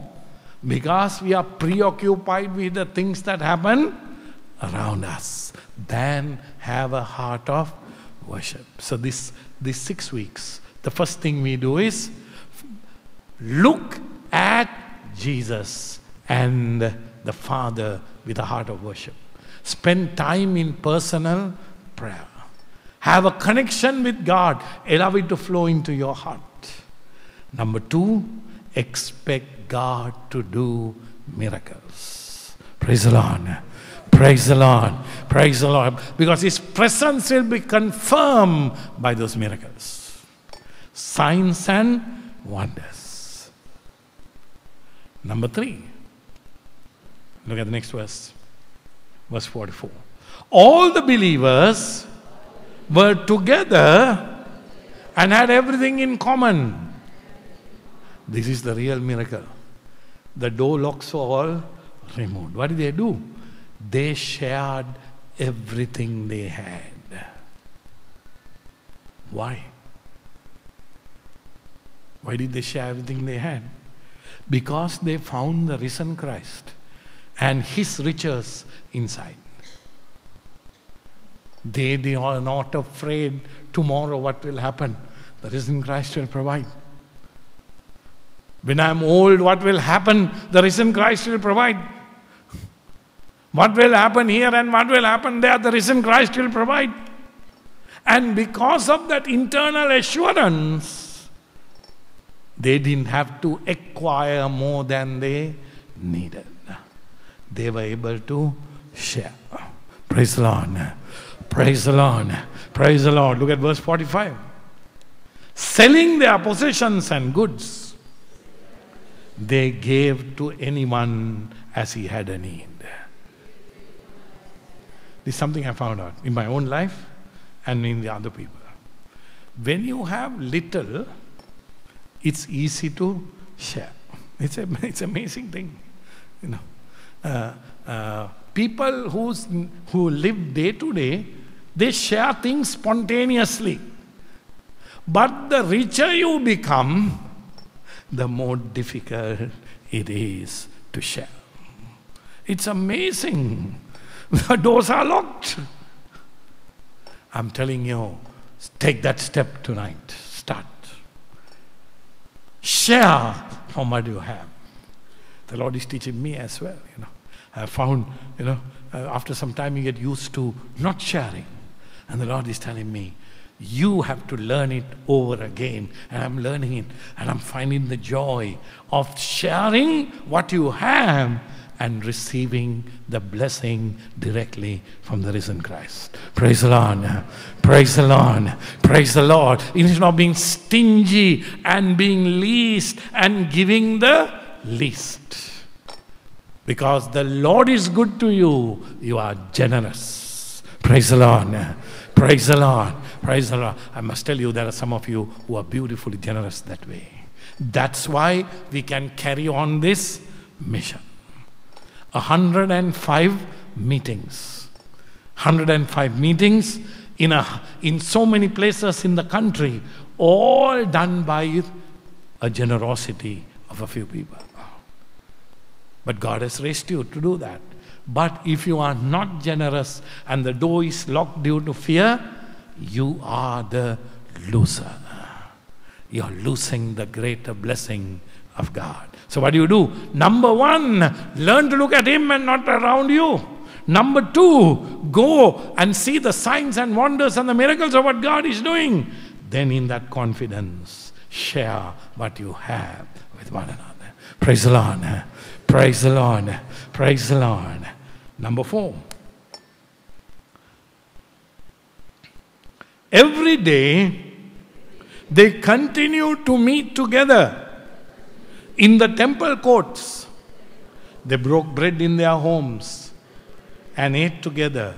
Because we are preoccupied with the things that happen around us than have a heart of worship. So this these six weeks, the first thing we do is look at Jesus and the Father with a heart of worship. Spend time in personal prayer. Have a connection with God. Allow it to flow into your heart. Number two, expect God to do miracles. Praise the Lord. Praise the Lord. Praise the Lord. Because His presence will be confirmed by those miracles. Signs and wonders. Number three. Look at the next verse. Verse 44. All the believers were together and had everything in common. This is the real miracle. The door locks were all removed. What did they do? They shared everything they had. Why? Why did they share everything they had? Because they found the risen Christ and his riches inside. They, they are not afraid tomorrow what will happen. The risen Christ will provide. When I'm old, what will happen? The risen Christ will provide. What will happen here and what will happen there? The risen Christ will provide. And because of that internal assurance, they didn't have to acquire more than they needed. They were able to share. Praise the Lord. Praise the Lord. Praise the Lord. Look at verse 45. Selling their possessions and goods, they gave to anyone as he had a need. This is something I found out in my own life and in the other people. When you have little, it's easy to share. It's a, it's an amazing thing, you know. Uh, uh, people who's, who live day to day, they share things spontaneously. But the richer you become, the more difficult it is to share. It's amazing. The doors are locked. I'm telling you, take that step tonight. Start. Share from what you have. The Lord is teaching me as well, you know. I found, you know, uh, after some time you get used to not sharing. And the Lord is telling me, you have to learn it over again. And I'm learning it. And I'm finding the joy of sharing what you have and receiving the blessing directly from the risen Christ. Praise the Lord. Praise the Lord. Praise the Lord. Instead of being stingy and being least and giving the least. Because the Lord is good to you, you are generous. Praise the Lord. Praise the Lord. Praise the Lord. I must tell you, there are some of you who are beautifully generous that way. That's why we can carry on this mission. 105 meetings. 105 meetings in, a, in so many places in the country, all done by a generosity of a few people. But God has raised you to do that. But if you are not generous and the door is locked due to fear, you are the loser. You're losing the greater blessing of God. So, what do you do? Number one, learn to look at Him and not around you. Number two, go and see the signs and wonders and the miracles of what God is doing. Then, in that confidence, share what you have with one another. Praise the Lord. Praise the Lord. Praise the Lord. Number four. Every day, they continue to meet together in the temple courts. They broke bread in their homes and ate together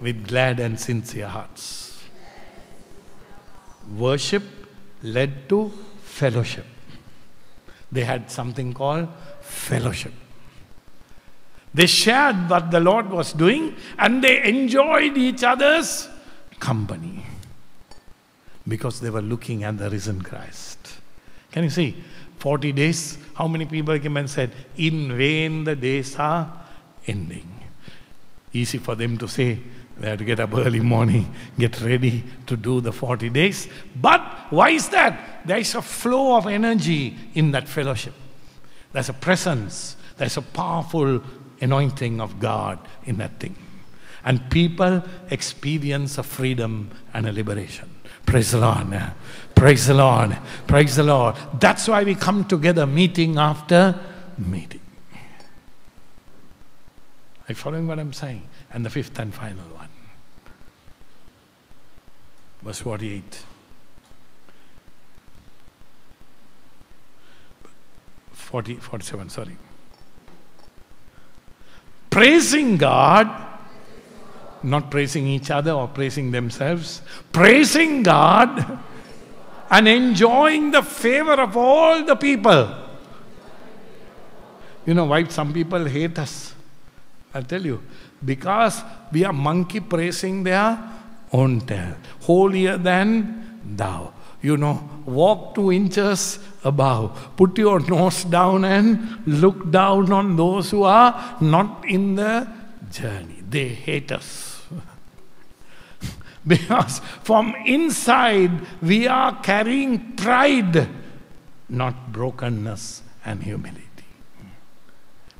with glad and sincere hearts. Worship led to fellowship. They had something called fellowship. They shared what the Lord was doing and they enjoyed each other's company because they were looking at the risen Christ. Can you see? 40 days, how many people came and said, In vain the days are ending. Easy for them to say, they have to get up early morning, get ready to do the 40 days. But why is that? There is a flow of energy in that fellowship. There's a presence, there's a powerful anointing of God in that thing. And people experience a freedom and a liberation. Praise the Lord. Praise the Lord. Praise the Lord. That's why we come together meeting after meeting. Are you following what I'm saying? And the fifth and final one. Verse 48. 40, 47, sorry. Praising God, not praising each other or praising themselves, praising God and enjoying the favor of all the people. You know why some people hate us? I'll tell you. Because we are monkey praising their own tail. Holier than thou. You know, walk two inches above. Put your nose down and look down on those who are not in the journey. They hate us. because from inside we are carrying pride, not brokenness and humility.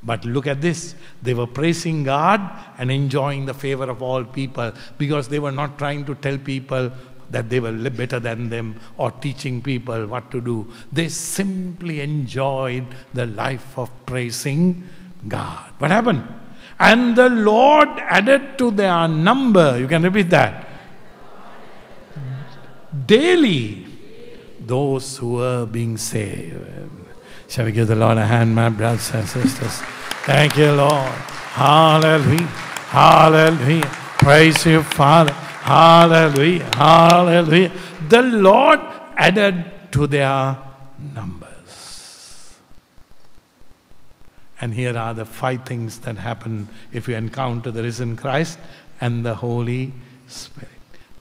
But look at this. They were praising God and enjoying the favor of all people because they were not trying to tell people that they were better than them or teaching people what to do. They simply enjoyed the life of praising God. What happened? And the Lord added to their number, you can repeat that, daily those who were being saved. Shall we give the Lord a hand, my brothers and sisters? Thank you, Lord. Hallelujah. Hallelujah. Praise you, Father. Hallelujah. Hallelujah. The Lord added to their numbers. And here are the five things that happen if you encounter the risen Christ and the Holy Spirit.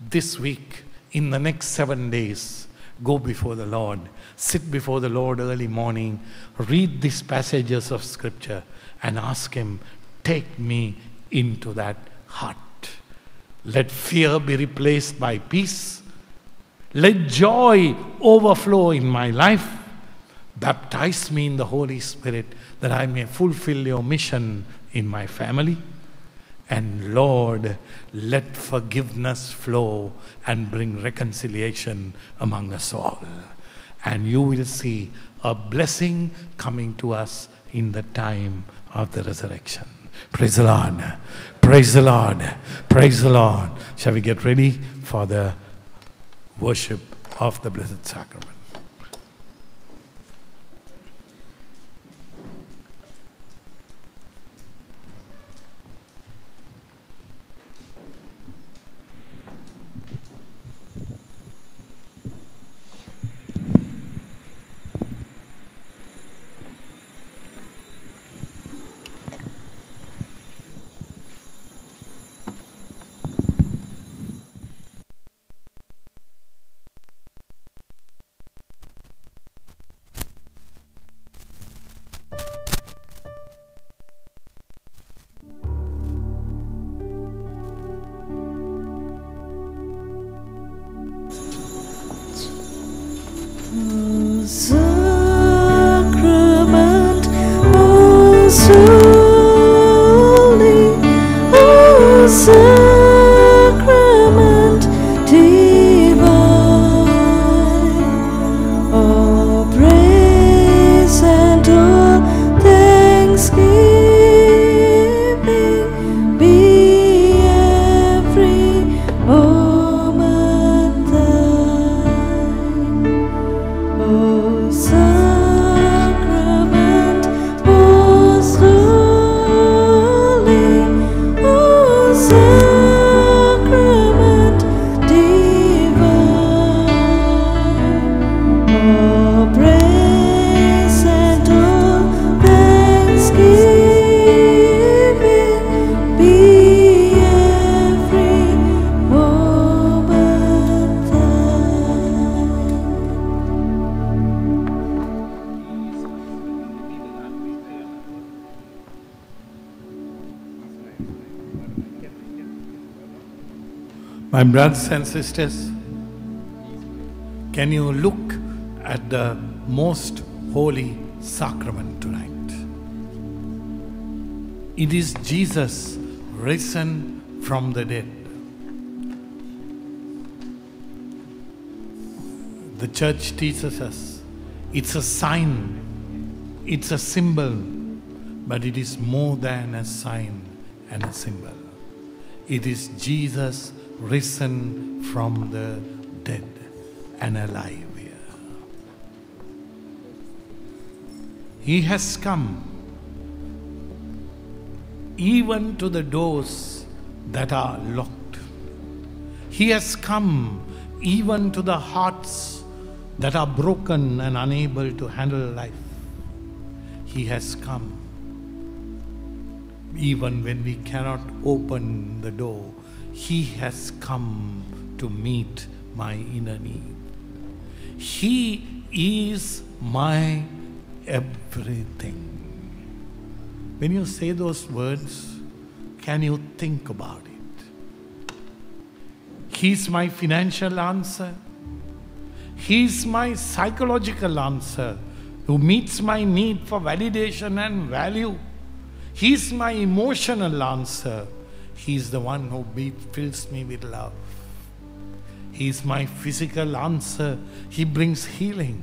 This week, in the next seven days, go before the Lord. Sit before the Lord early morning. Read these passages of Scripture and ask Him, take me into that heart. Let fear be replaced by peace. Let joy overflow in my life. Baptize me in the Holy Spirit that I may fulfill your mission in my family. And Lord, let forgiveness flow and bring reconciliation among us all. And you will see a blessing coming to us in the time of the resurrection. Praise the Lord. Praise the Lord. Praise the Lord. Shall we get ready for the worship of the Blessed Sacrament? Brothers and sisters, can you look at the most holy sacrament tonight? It is Jesus risen from the dead. The church teaches us it's a sign, it's a symbol, but it is more than a sign and a symbol. It is Jesus risen from the dead and alive here. He has come even to the doors that are locked. He has come even to the hearts that are broken and unable to handle life. He has come even when we cannot open the door. He has come to meet my inner need. He is my everything. When you say those words, can you think about it? He's my financial answer. He's my psychological answer who meets my need for validation and value. He's my emotional answer. He's the one who be- fills me with love. He is my physical answer. He brings healing.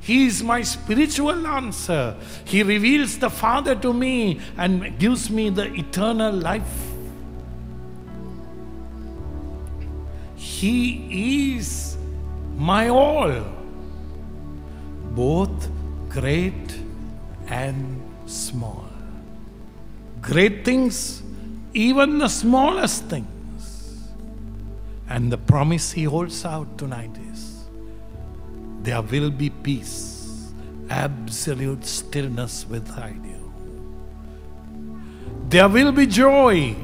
He is my spiritual answer. He reveals the Father to me and gives me the eternal life. He is my all, both great and small. Great things, even the smallest things. And the promise He holds out tonight is there will be peace, absolute stillness within you. There will be joy,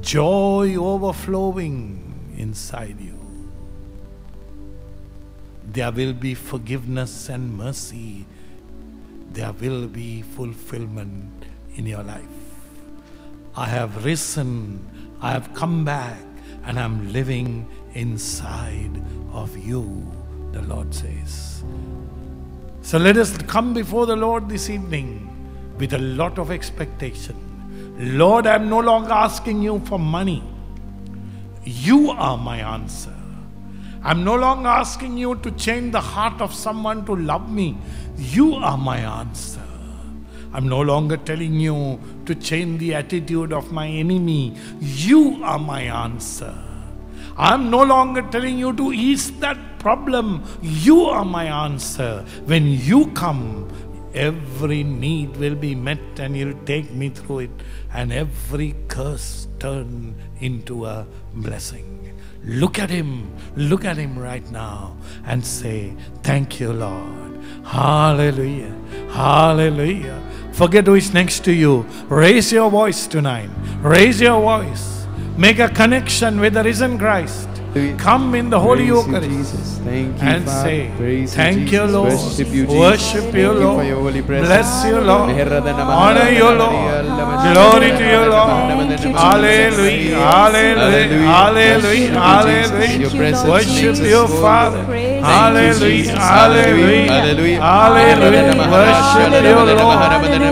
joy overflowing inside you. There will be forgiveness and mercy. There will be fulfillment in your life. I have risen, I have come back, and I'm living inside of you, the Lord says. So let us come before the Lord this evening with a lot of expectation. Lord, I'm no longer asking you for money. You are my answer. I'm no longer asking you to change the heart of someone to love me. You are my answer. I'm no longer telling you to change the attitude of my enemy. You are my answer. I'm no longer telling you to ease that problem. You are my answer. When you come, every need will be met and you'll take me through it, and every curse turn into a blessing. Look at him, look at him right now, and say, Thank you, Lord. Hallelujah, hallelujah. Forget who is next to you. Raise your voice tonight. Raise your voice. Make a connection with the risen Christ. Come in the Holy Praise Eucharist Jesus. Thank you, and Father. say, Praise Thank you, Lord. Worship you, Jesus. Worship you, Thank you Lord. for your holy presence. Bless you, Lord. Honor you, Lord. Glory to you, Lord. Thank you, Jesus. Hallelujah. Hallelujah. Hallelujah. Hallelujah. Your Worship you. Father. Thank you, Hallelujah. Hallelujah. Hallelujah. Hallelujah. Worship you, Lord.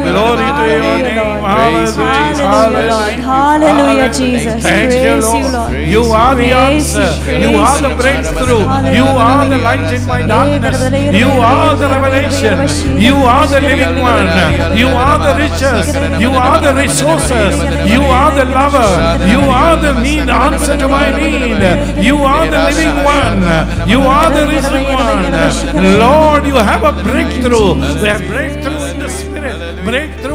Glory to your name. Praise you, Jesus. Hallelujah. Hallelujah, Jesus. Thank you, Praise you, Lord. Lord. You are the answer. You are the breakthrough. You are the light in my darkness. You are the revelation. You are the living one. You are the riches. You are the resources. You are the lover. You are the need answer to my need. You are the living one. You are the risen one. Lord, you have a breakthrough. We have breakthrough in the spirit. Breakthrough into our hearts.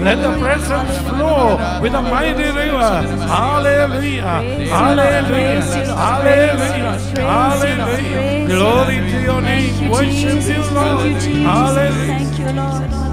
Let the presence flow with a mighty river. Hallelujah. Hallelujah. Hallelujah. Hallelujah. Glory to your name. Worship you, Lord. Hallelujah. Thank you, Lord.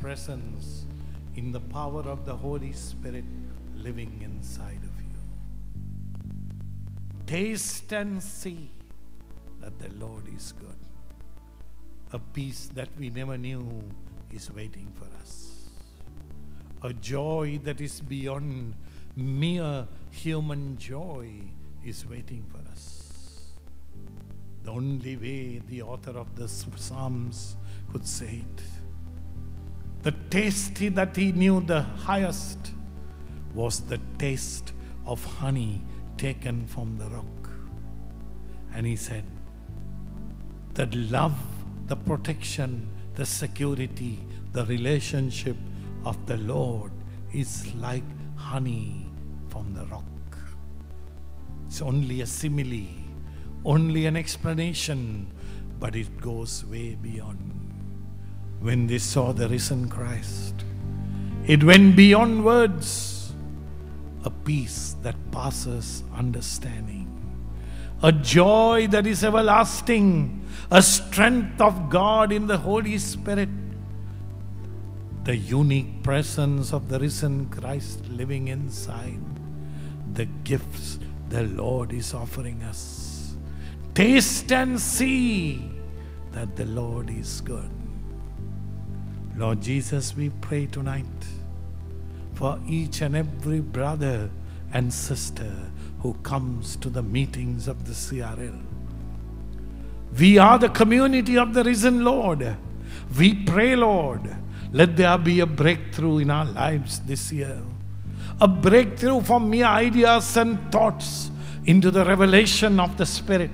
Presence in the power of the Holy Spirit living inside of you. Taste and see that the Lord is good. A peace that we never knew is waiting for us. A joy that is beyond mere human joy is waiting for us. The only way the author of the Psalms could say it. The taste that he knew the highest was the taste of honey taken from the rock. And he said, the love, the protection, the security, the relationship of the Lord is like honey from the rock. It's only a simile, only an explanation, but it goes way beyond. When they saw the risen Christ, it went beyond words, a peace that passes understanding. A joy that is everlasting, a strength of God in the Holy Spirit, the unique presence of the risen Christ living inside, the gifts the Lord is offering us. Taste and see that the Lord is good. Lord Jesus, we pray tonight for each and every brother and sister who comes to the meetings of the CRL. We are the community of the risen Lord. We pray, Lord, let there be a breakthrough in our lives this year. A breakthrough from mere ideas and thoughts into the revelation of the Spirit.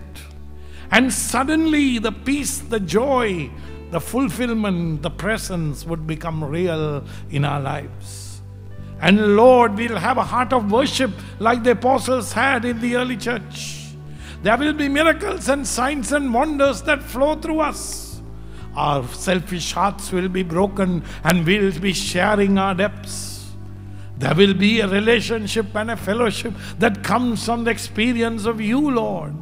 And suddenly the peace, the joy, the fulfillment, the presence would become real in our lives. And Lord, we'll have a heart of worship like the apostles had in the early church. There will be miracles and signs and wonders that flow through us. our selfish hearts will be broken and we'll be sharing our depths. There will be a relationship and a fellowship that comes from the experience of you, Lord.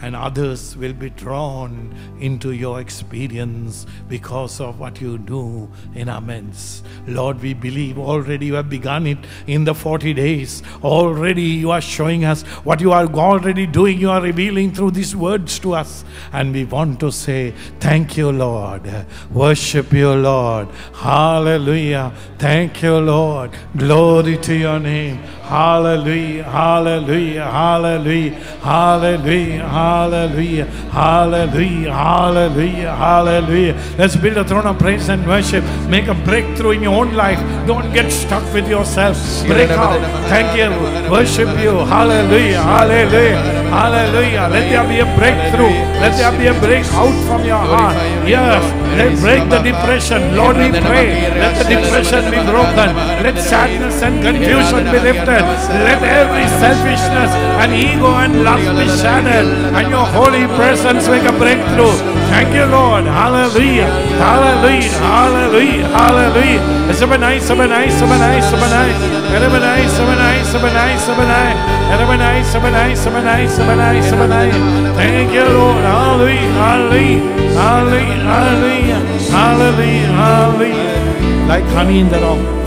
And others will be drawn into your experience because of what you do in our midst. Lord, we believe already you have begun it in the 40 days. Already you are showing us what you are already doing. You are revealing through these words to us. And we want to say, Thank you, Lord. Worship you, Lord. Hallelujah. Thank you, Lord. Glory to your name. Hallelujah, hallelujah, hallelujah, hallelujah, hallelujah, hallelujah, hallelujah, hallelujah. Let's build a throne of praise and worship. Make a breakthrough in your own life. Don't get stuck with yourself. Break out. Thank you. Worship you. Hallelujah, hallelujah, hallelujah. Let there be a breakthrough. Let there be a break out from your heart. Yes, let break the depression. Lord, we pray. Let the depression be broken. Let sadness and confusion be lifted. Let every selfishness and ego and lust be shattered. And your holy presence make a breakthrough. Thank you, Lord. Hallelujah. Hallelujah. Hallelujah. Hallelujah. Sabanai, sabanai, sabanai, sabanai. Sabanai, sabanai, sabanai, sabanai. Sabanai, sabanai, sabanai, sabanai, sabanai. Thank you, Lord. Hallelujah. Hallelujah. Hallelujah. Hallelujah. Hallelujah. Like honey in the rock.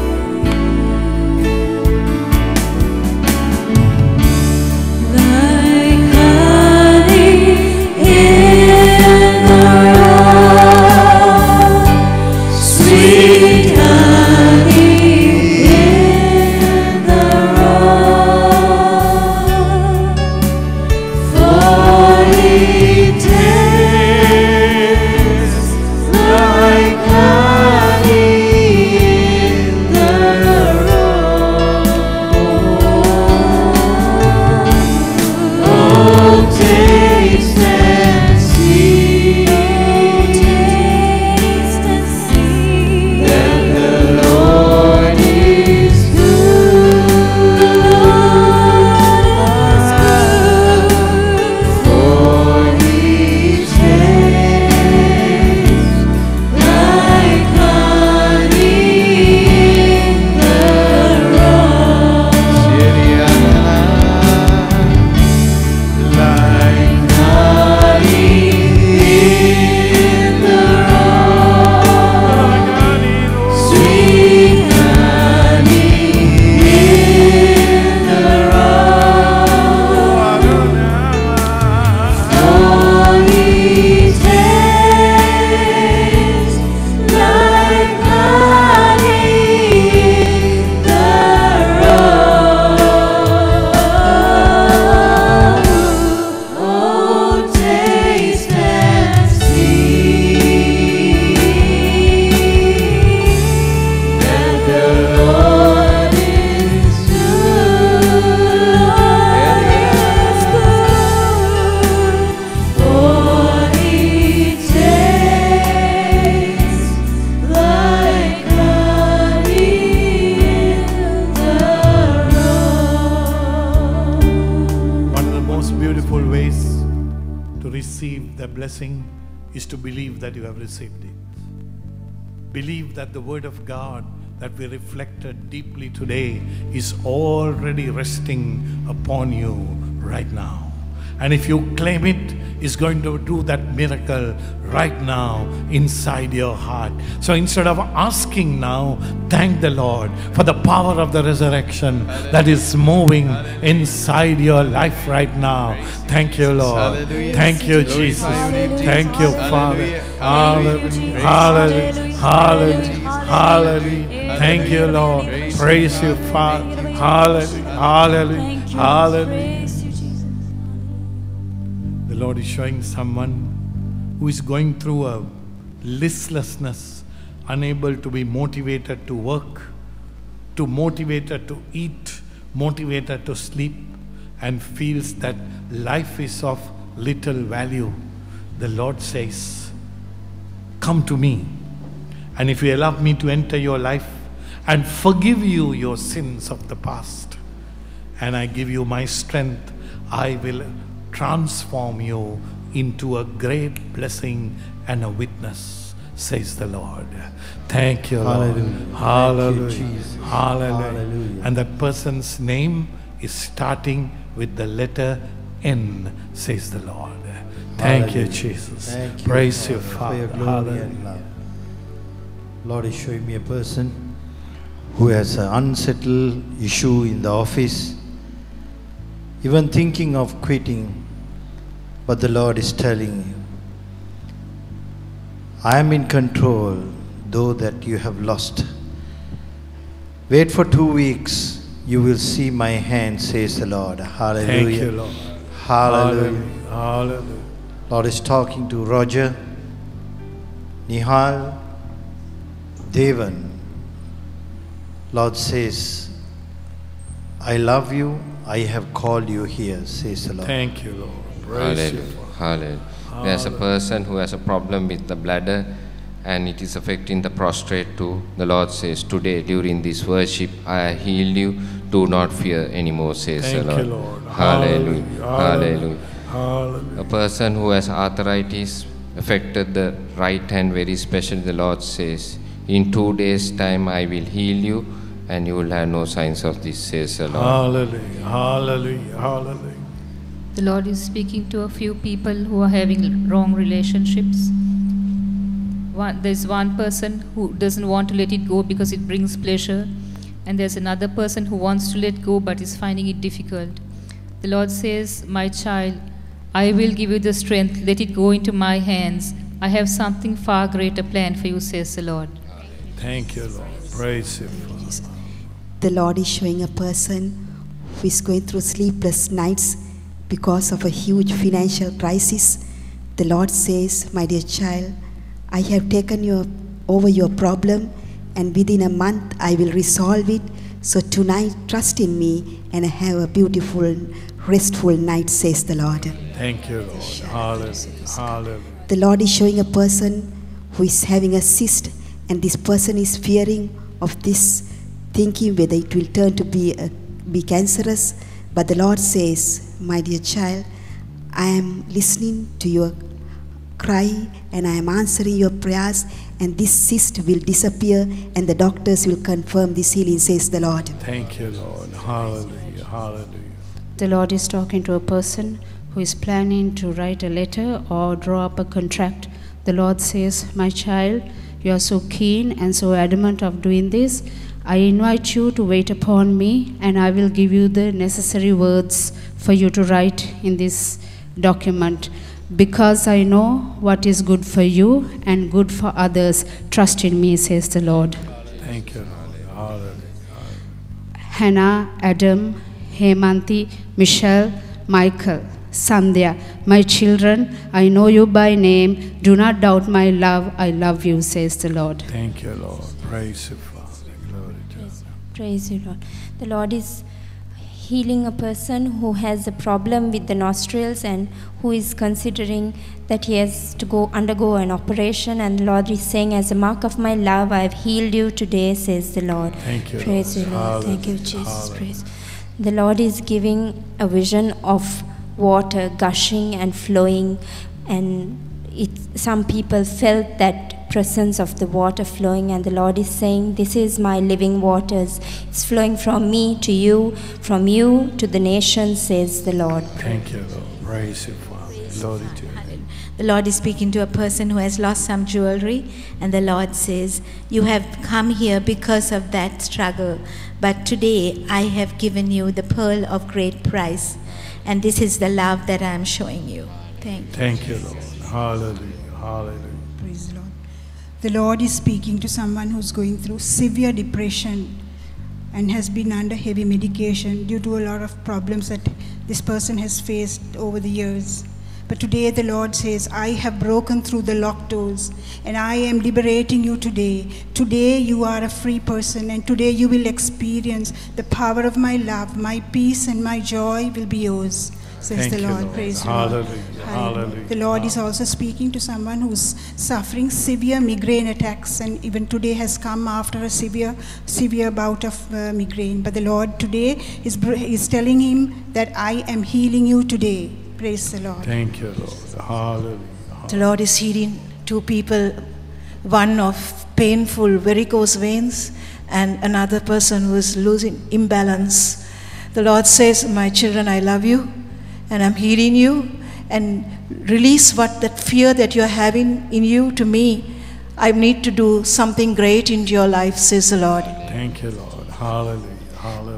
That the Word of God that we reflected deeply today is already resting upon you right now. And if you claim it, it's going to do that miracle right now inside your heart. So instead of asking now, thank the Lord for the power of the resurrection that is moving inside your life right now. Thank you, Lord. Hallelujah. Thank you, Jesus. Thank you, Father. Hallelujah. Hallelujah. Hallelujah. Hallelujah. Thank you, Lord. Praise you, Father. Hallelujah. Hallelujah. Hallelujah. The Lord is showing someone who is going through a listlessness, unable to be motivated to work, to motivated to eat, motivated to sleep, and feels that life is of little value. The Lord says, Come to me. And if you allow me to enter your life and forgive you your sins of the past, and I give you my strength, I will transform you into a great blessing and a witness, says the Lord. Thank you, Lord. Hallelujah. Thank you, Hallelujah. Jesus. Hallelujah. Hallelujah. And that person's name is starting with the letter N, says the Lord. Thank you, Jesus. Thank you, Praise you, Father, your Hallelujah. Lord is showing me a person who has an unsettled issue in the office, even thinking of quitting, but the Lord is telling you, I am in control, though that you have lost. Wait for two weeks, you will see my hand, says the Lord. Hallelujah. Thank you, Lord. Hallelujah. Hallelujah. Lord is talking to Roger, Nihal, Devan. Lord says, I love you, I have called you here, says the Lord. Thank you, Lord. Praise you. Hallelujah. Hallelujah. There's a person who has a problem with the bladder and it is affecting the prostrate too. The Lord says, Today during this worship, I healed you. Do not fear anymore, says Thank the you, Lord. Lord. Hallelujah. Hallelujah. Hallelujah. Hallelujah. A person who has arthritis affected the right hand very specially, the Lord says, In two days' time, I will heal you and you will have no signs of this, says the Lord. Hallelujah. Hallelujah. Hallelujah. The Lord is speaking to a few people who are having wrong relationships. One, there's one person who doesn't want to let it go because it brings pleasure, and there's another person who wants to let go but is finding it difficult. The Lord says, My child, I will give you the strength, let it go into my hands. I have something far greater planned for you, says the Lord. Thank you, Lord. Praise you, Father. The Lord is showing a person who is going through sleepless nights because of a huge financial crisis. The Lord says, My dear child, I have taken your, over your problem, and within a month I will resolve it. So tonight, trust in me and have a beautiful, restful night, says the Lord. Thank you, Lord. Hallelujah. Hallelujah. The Lord is showing a person who is having a cyst, and this person is fearing of this, thinking whether it will turn to be, a, be cancerous. But the Lord says, My dear child, I am listening to your cry and I am answering your prayers, and this cyst will disappear, and the doctors will confirm this healing, says the Lord. Thank you, Lord. Hallelujah. Hallelujah. The Lord is talking to a person who is planning to write a letter or draw up a contract. The Lord says, My child, you are so keen and so adamant of doing this. I invite you to wait upon me, and I will give you the necessary words for you to write in this document. Because I know what is good for you and good for others. Trust in me, says the Lord. Thank you. Hannah, Adam, Hemanti, Michelle, Michael, Sandhya, my children, I know you by name. Do not doubt my love. I love you, says the Lord. Thank you, Lord. Praise you, Father. Glory to you. Praise you, Lord. The Lord is healing a person who has a problem with the nostrils and who is considering that he has to go undergo an operation. And the Lord is saying, As a mark of my love, I have healed you today, says the Lord. Thank you, Praise Lord. you, Lord. Thank you, Jesus. Hallelujah. Praise. The Lord is giving a vision of water gushing and flowing, and it, some people felt that presence of the water flowing, and the Lord is saying, This is my living waters. It's flowing from me to you, from you to the nations, says the Lord. Thank you, Lord. Praise you, Father. Glory to you. The Lord is speaking to a person who has lost some jewelry, and the Lord says, You have come here because of that struggle, but today I have given you the pearl of great price, and this is the love that I am showing you. Thank you. Thank you, Lord. Hallelujah. Hallelujah. Praise the Lord. The Lord is speaking to someone who's going through severe depression and has been under heavy medication due to a lot of problems that this person has faced over the years. But today the Lord says, I have broken through the locked doors and I am liberating you today. Today you are a free person and today you will experience the power of my love, my peace and my joy will be yours. Says Thank the Lord. Lord. Praise the Lord. Hallelujah. Hallelujah. The Lord is also speaking to someone who's suffering severe migraine attacks and even today has come after a severe, severe bout of uh, migraine. But the Lord today is, is telling him that I am healing you today. Praise the Lord. Thank you, Lord. Hallelujah. The Lord is healing two people, one of painful varicose veins and another person who is losing imbalance. The Lord says, My children, I love you and I'm healing you and release what that fear that you're having in you to me. I need to do something great in your life, says the Lord. Thank you, Lord. Hallelujah.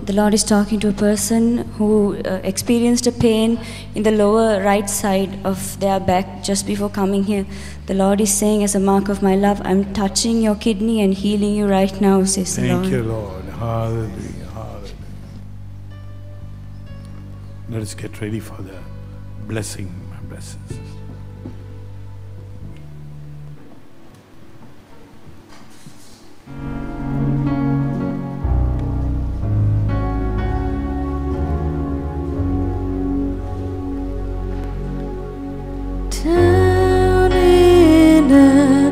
The Lord is talking to a person who uh, experienced a pain in the lower right side of their back just before coming here. The Lord is saying, as a mark of my love, I'm touching your kidney and healing you right now, says the Lord. Thank you, Lord. Hallelujah. Hallelujah. Let us get ready for the blessing, my blessings. Down in adoration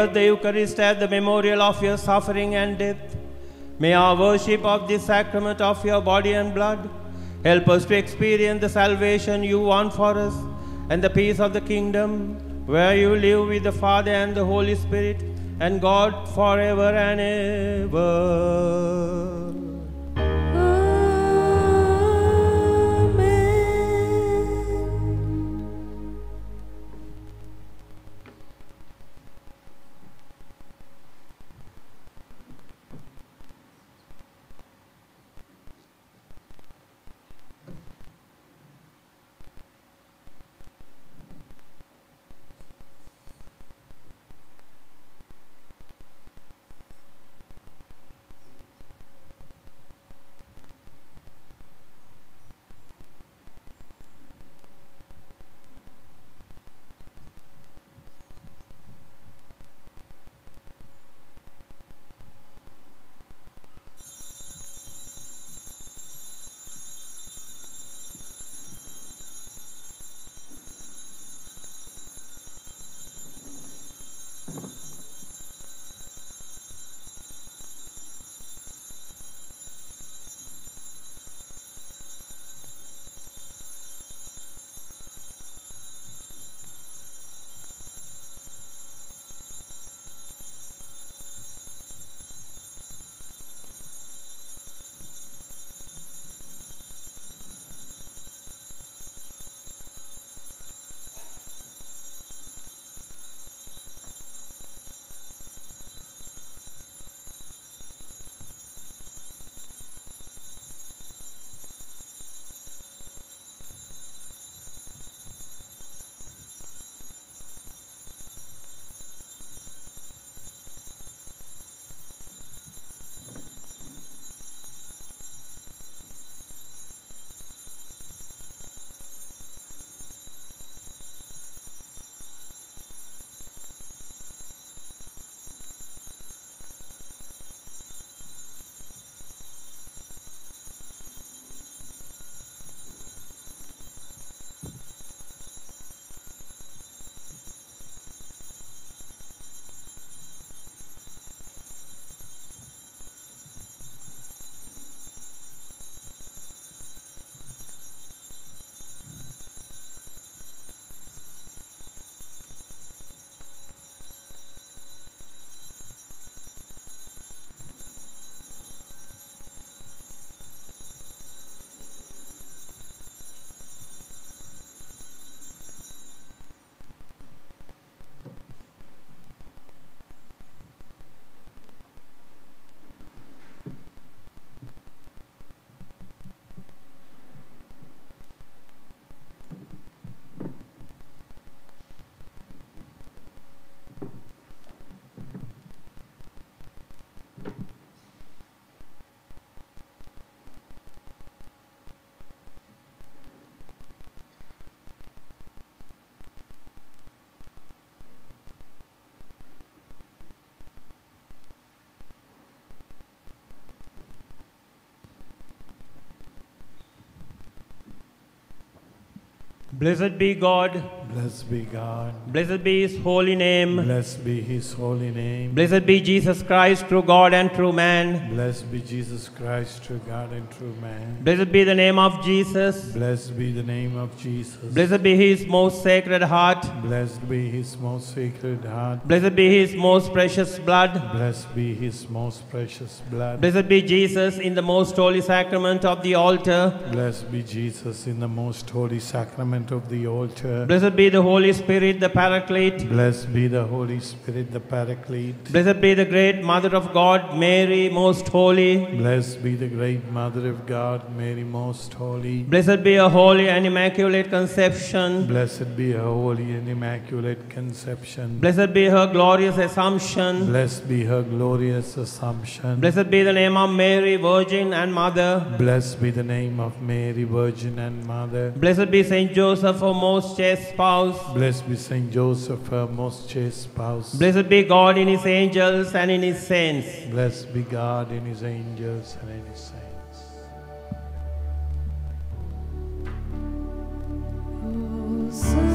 you the Eucharist as the memorial of your suffering and death. May our worship of this sacrament of your body and blood help us to experience the salvation you want for us and the peace of the kingdom where you live with the Father and the Holy Spirit and God forever and ever. Blessed be God. Blessed be God. Blessed be His holy name. Blessed be His holy name. Blessed be Jesus Christ, true God and true man. Blessed be Jesus Christ, true God and true man. Blessed be the name of Jesus. Blessed be the name of Jesus. Blessed be His most sacred heart. Blessed be His most sacred heart. Blessed be His most precious blood. Blessed be His most precious blood. Blessed be Jesus in the most holy sacrament of the altar. Blessed be Jesus in the most holy sacrament of the altar. Blessed be the Holy Spirit, the Paraclete. Blessed be the Holy Spirit, the Paraclete. Blessed be the great Mother of God, Mary, most holy. Blessed be the great Mother of God, Mary most holy. Blessed be a holy and immaculate conception. Blessed be her holy and immaculate conception. Blessed be her glorious assumption. Blessed be her glorious assumption. Blessed be the name of Mary, Virgin and Mother. Blessed be the name of Mary, Virgin and Mother. Blessed be Saint Joseph, her most chaste spouse. Blessed be Saint Joseph, her most chaste spouse. Blessed be God in His angels and in His saints. Blessed be God in His angels and in His saints. Sacrament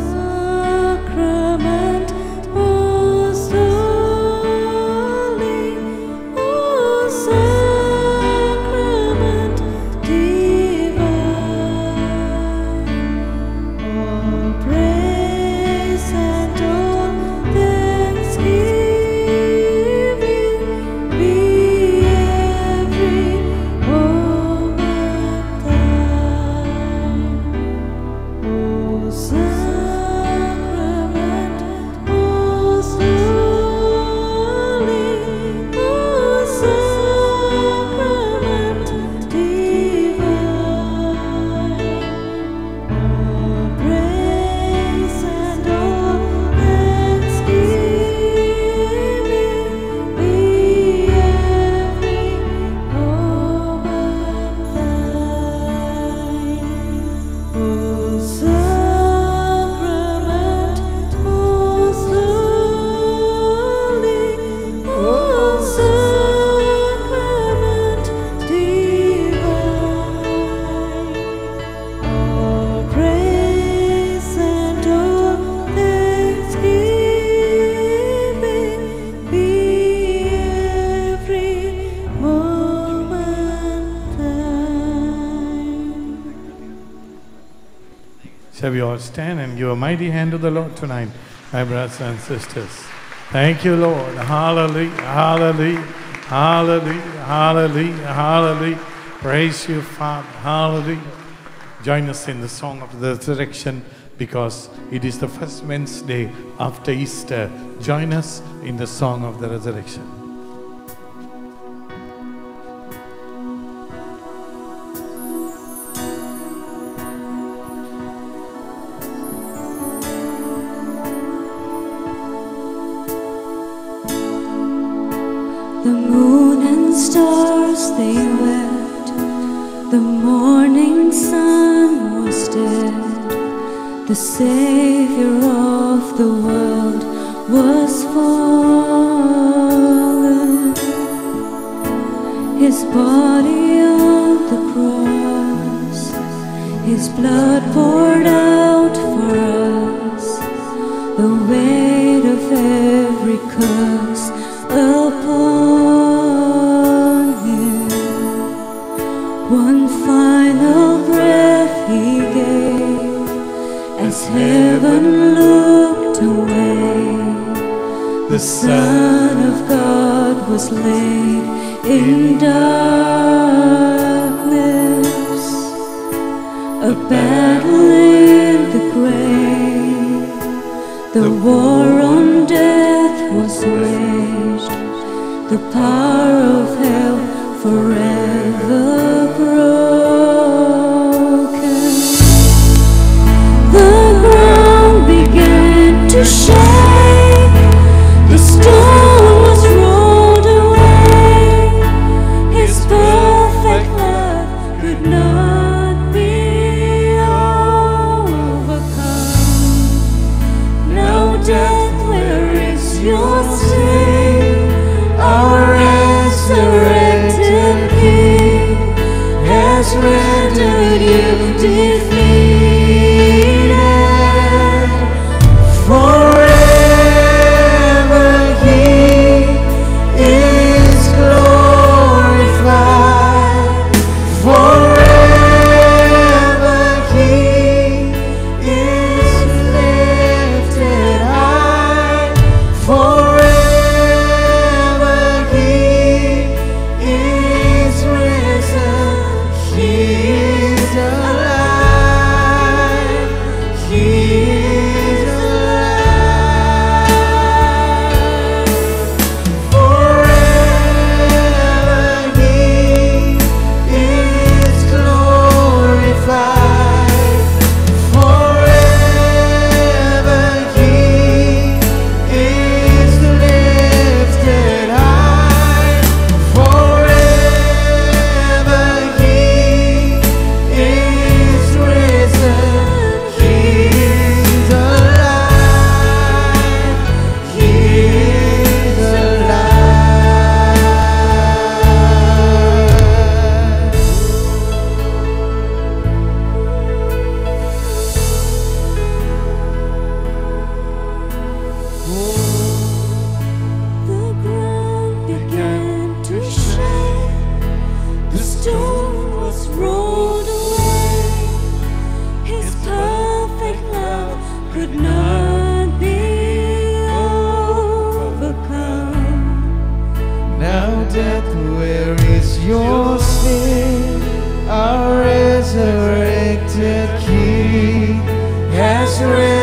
give a mighty hand to the Lord tonight, my brothers and sisters? Thank you, Lord. Hallelujah, hallelujah, hallelujah, hallelujah, hallelujah. Praise you, Father. Hallelujah. Join us in the song of the resurrection because it is the first Wednesday after Easter. Join us in the song of the resurrection. They wept, the morning sun was dead, the Savior of the world was fallen. His body on the cross, His blood death, where is your sting? Our resurrected King has risen.